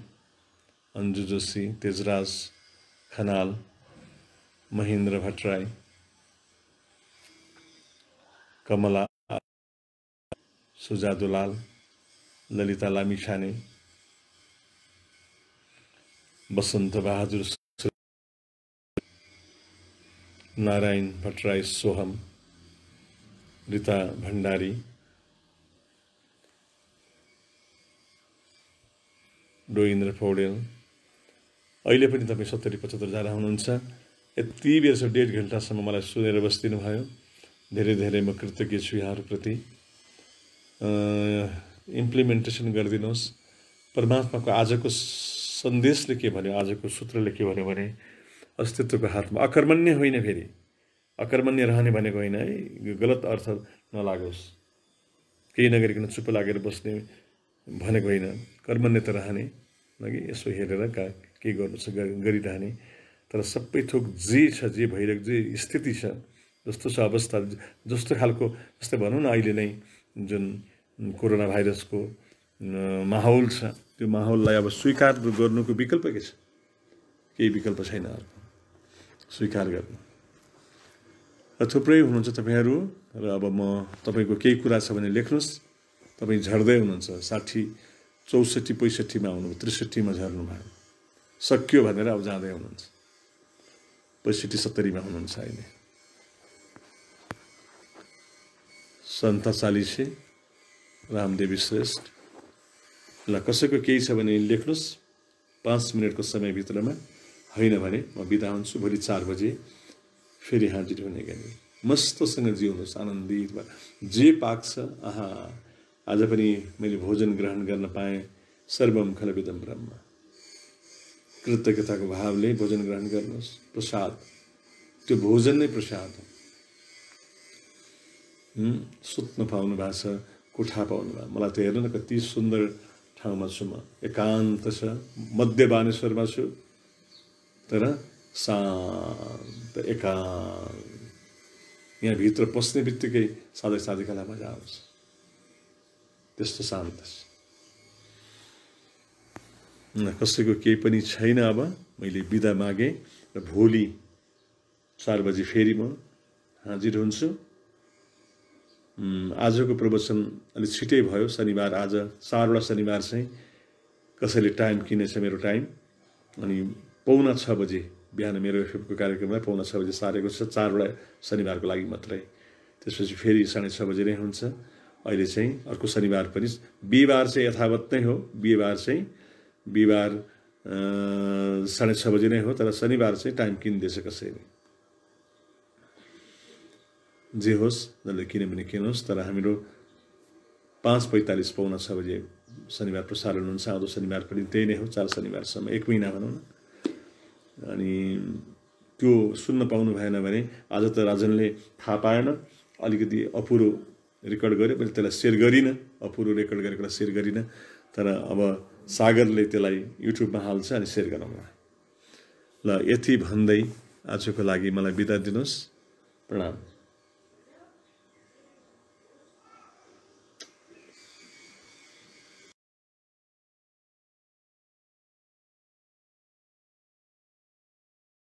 अन्जु जोशी तेजराज खनाल महेन्द्र भट्टराई कमला सुजादुलाल ललिता लामिछाने बसन्त बहादुर नारायण भट्टराई सोहम रिता भण्डारी डोइन्द्र पौडेल। अहिले पनि तपाईँ सत्तरी पचहत्तरजना हुनुहुन्छ। यति बेरसम्म डेढ घन्टासम्म मलाई सुनेर बसिदिनु भयो धेरै धेरै म कृतज्ञ छु यहाँहरूप्रति। इम्प्लिमेन्टेसन गरिदिनुहोस्। परमात्माको आजको सन्देशले के भन्यो आजको सूत्रले के भन्यो भने अस्तित्वको हातमा। अकर्मण्य होइन फेरि। अकर्मण्य रहने भनेको होइन है। गलत अर्थ नलागोस्। केही नगरिकन चुप लागेर बस्ने भनेको होइन। कर्मण्य त रहने। कि यसो हेरेर का के गर्नु छ गरिरहने। तर सबै थोक जे छ जे भइरहेको जे स्थिति छ जस्तो छ अवस्था जस्तो खालको जस्तै भनौँ न अहिले नै जुन कोरोना भाइरसको माहौल छ। त्यो माहौललाई अब स्वीकार गर्नुको विकल्प के छ? केही विकल्प छैन अर्को स्वीकार गर्नु। र थुप्रै हुनुहुन्छ तपाईँहरू र अब म तपाईँको केही कुरा छ भने लेख्नुहोस्। तपाईँ झर्दै हुनुहुन्छ साठी चौसठी पैँसठीमा आउनुभयो त्रिसठीमा झर्नुभयो। सक्यो भनेर अब जाँदै हुनुहुन्छ। पैँसठी सत्तरीमा हुनुहुन्छ अहिले। सन्त चालिसे रामदेवी श्रेष्ठ। ल कसैको केही छ भने लेख्नुहोस्। पाँच मिनटको समयभित्रमा। होइन भने म बिदा हुन्छु भोलि चार बजे फेरि हाजिर हुने गरी। मस्तसँग जिउनुहोस् आनन्दित जे पाक्छ आहा। आज पनि मैले भोजन ग्रहण गर्न पाएँ सर्वम खलविदम ब्रह्म। कृतज्ञताको भावले भोजन ग्रहण गर्नुहोस्। प्रसाद। त्यो भोजन नै प्रसाद हो। सुत्न पाउनु भएको छ कोठा पाउनु भयो मलाई त हेर्नु न कति सुन्दर ठाउँमा छु म। एकान्त छ। मध्य बानेश्वरमा छु। तर शान्त एकान्त यहाँभित्र पस्ने बित्तिकै साधक साधिकालाई मजा आउँछ। त्यस्तो शान्त कसैको केही पनि छैन अब। मैले बिदा मागेँ र भोलि चार बजी फेरि म हाजिर हुन्छु। आजको प्रवचन अलिक छिटै भयो। शनिबार आज चारवटा शनिबार चाहिँ कसैले टाइम किनेछ मेरो टाइम अनि पौना छ बजे बिहान मेरो एफएफको कार्यक्रमलाई पाउन छ बजी सारेको छ चारवटा शनिबारको लागि मात्रै। त्यसपछि फेरि साढे छ बजी नै हुन्छ। अहिले चाहिँ अर्को शनिबार पनि बिहिबार चाहिँ यथावत नै हो। बिहिबार चाहिँ बिहिबार साढे छ बजी नै हो तर शनिबार चाहिँ टाइम किनिदिएछ कसैले। जे होस् जसले किन्यो भने किनोस् तर हाम्रो पाँच पैँतालिस पाउन छ बजे शनिबार प्रसारण हुन्छ आउँदो शनिबार पनि त्यही नै हो चार शनिबारसम्म एक महिना भनौँ न। अनि त्यो सुन्न पाउनु भएन भने आज त राजनले थाहा पाएन अलिकति अपुरो रेकर्ड गरेँ मैले त्यसलाई सेयर गरिनँ अपुरो रेकर्ड गरेकोलाई सेयर गरिनँ तर अब सागरले त्यसलाई युट्युबमा हाल्छ अनि सेयर गराउँला ल यति भन्दै आजको लागि मलाई बिदा दिनुहोस्। प्रणाम।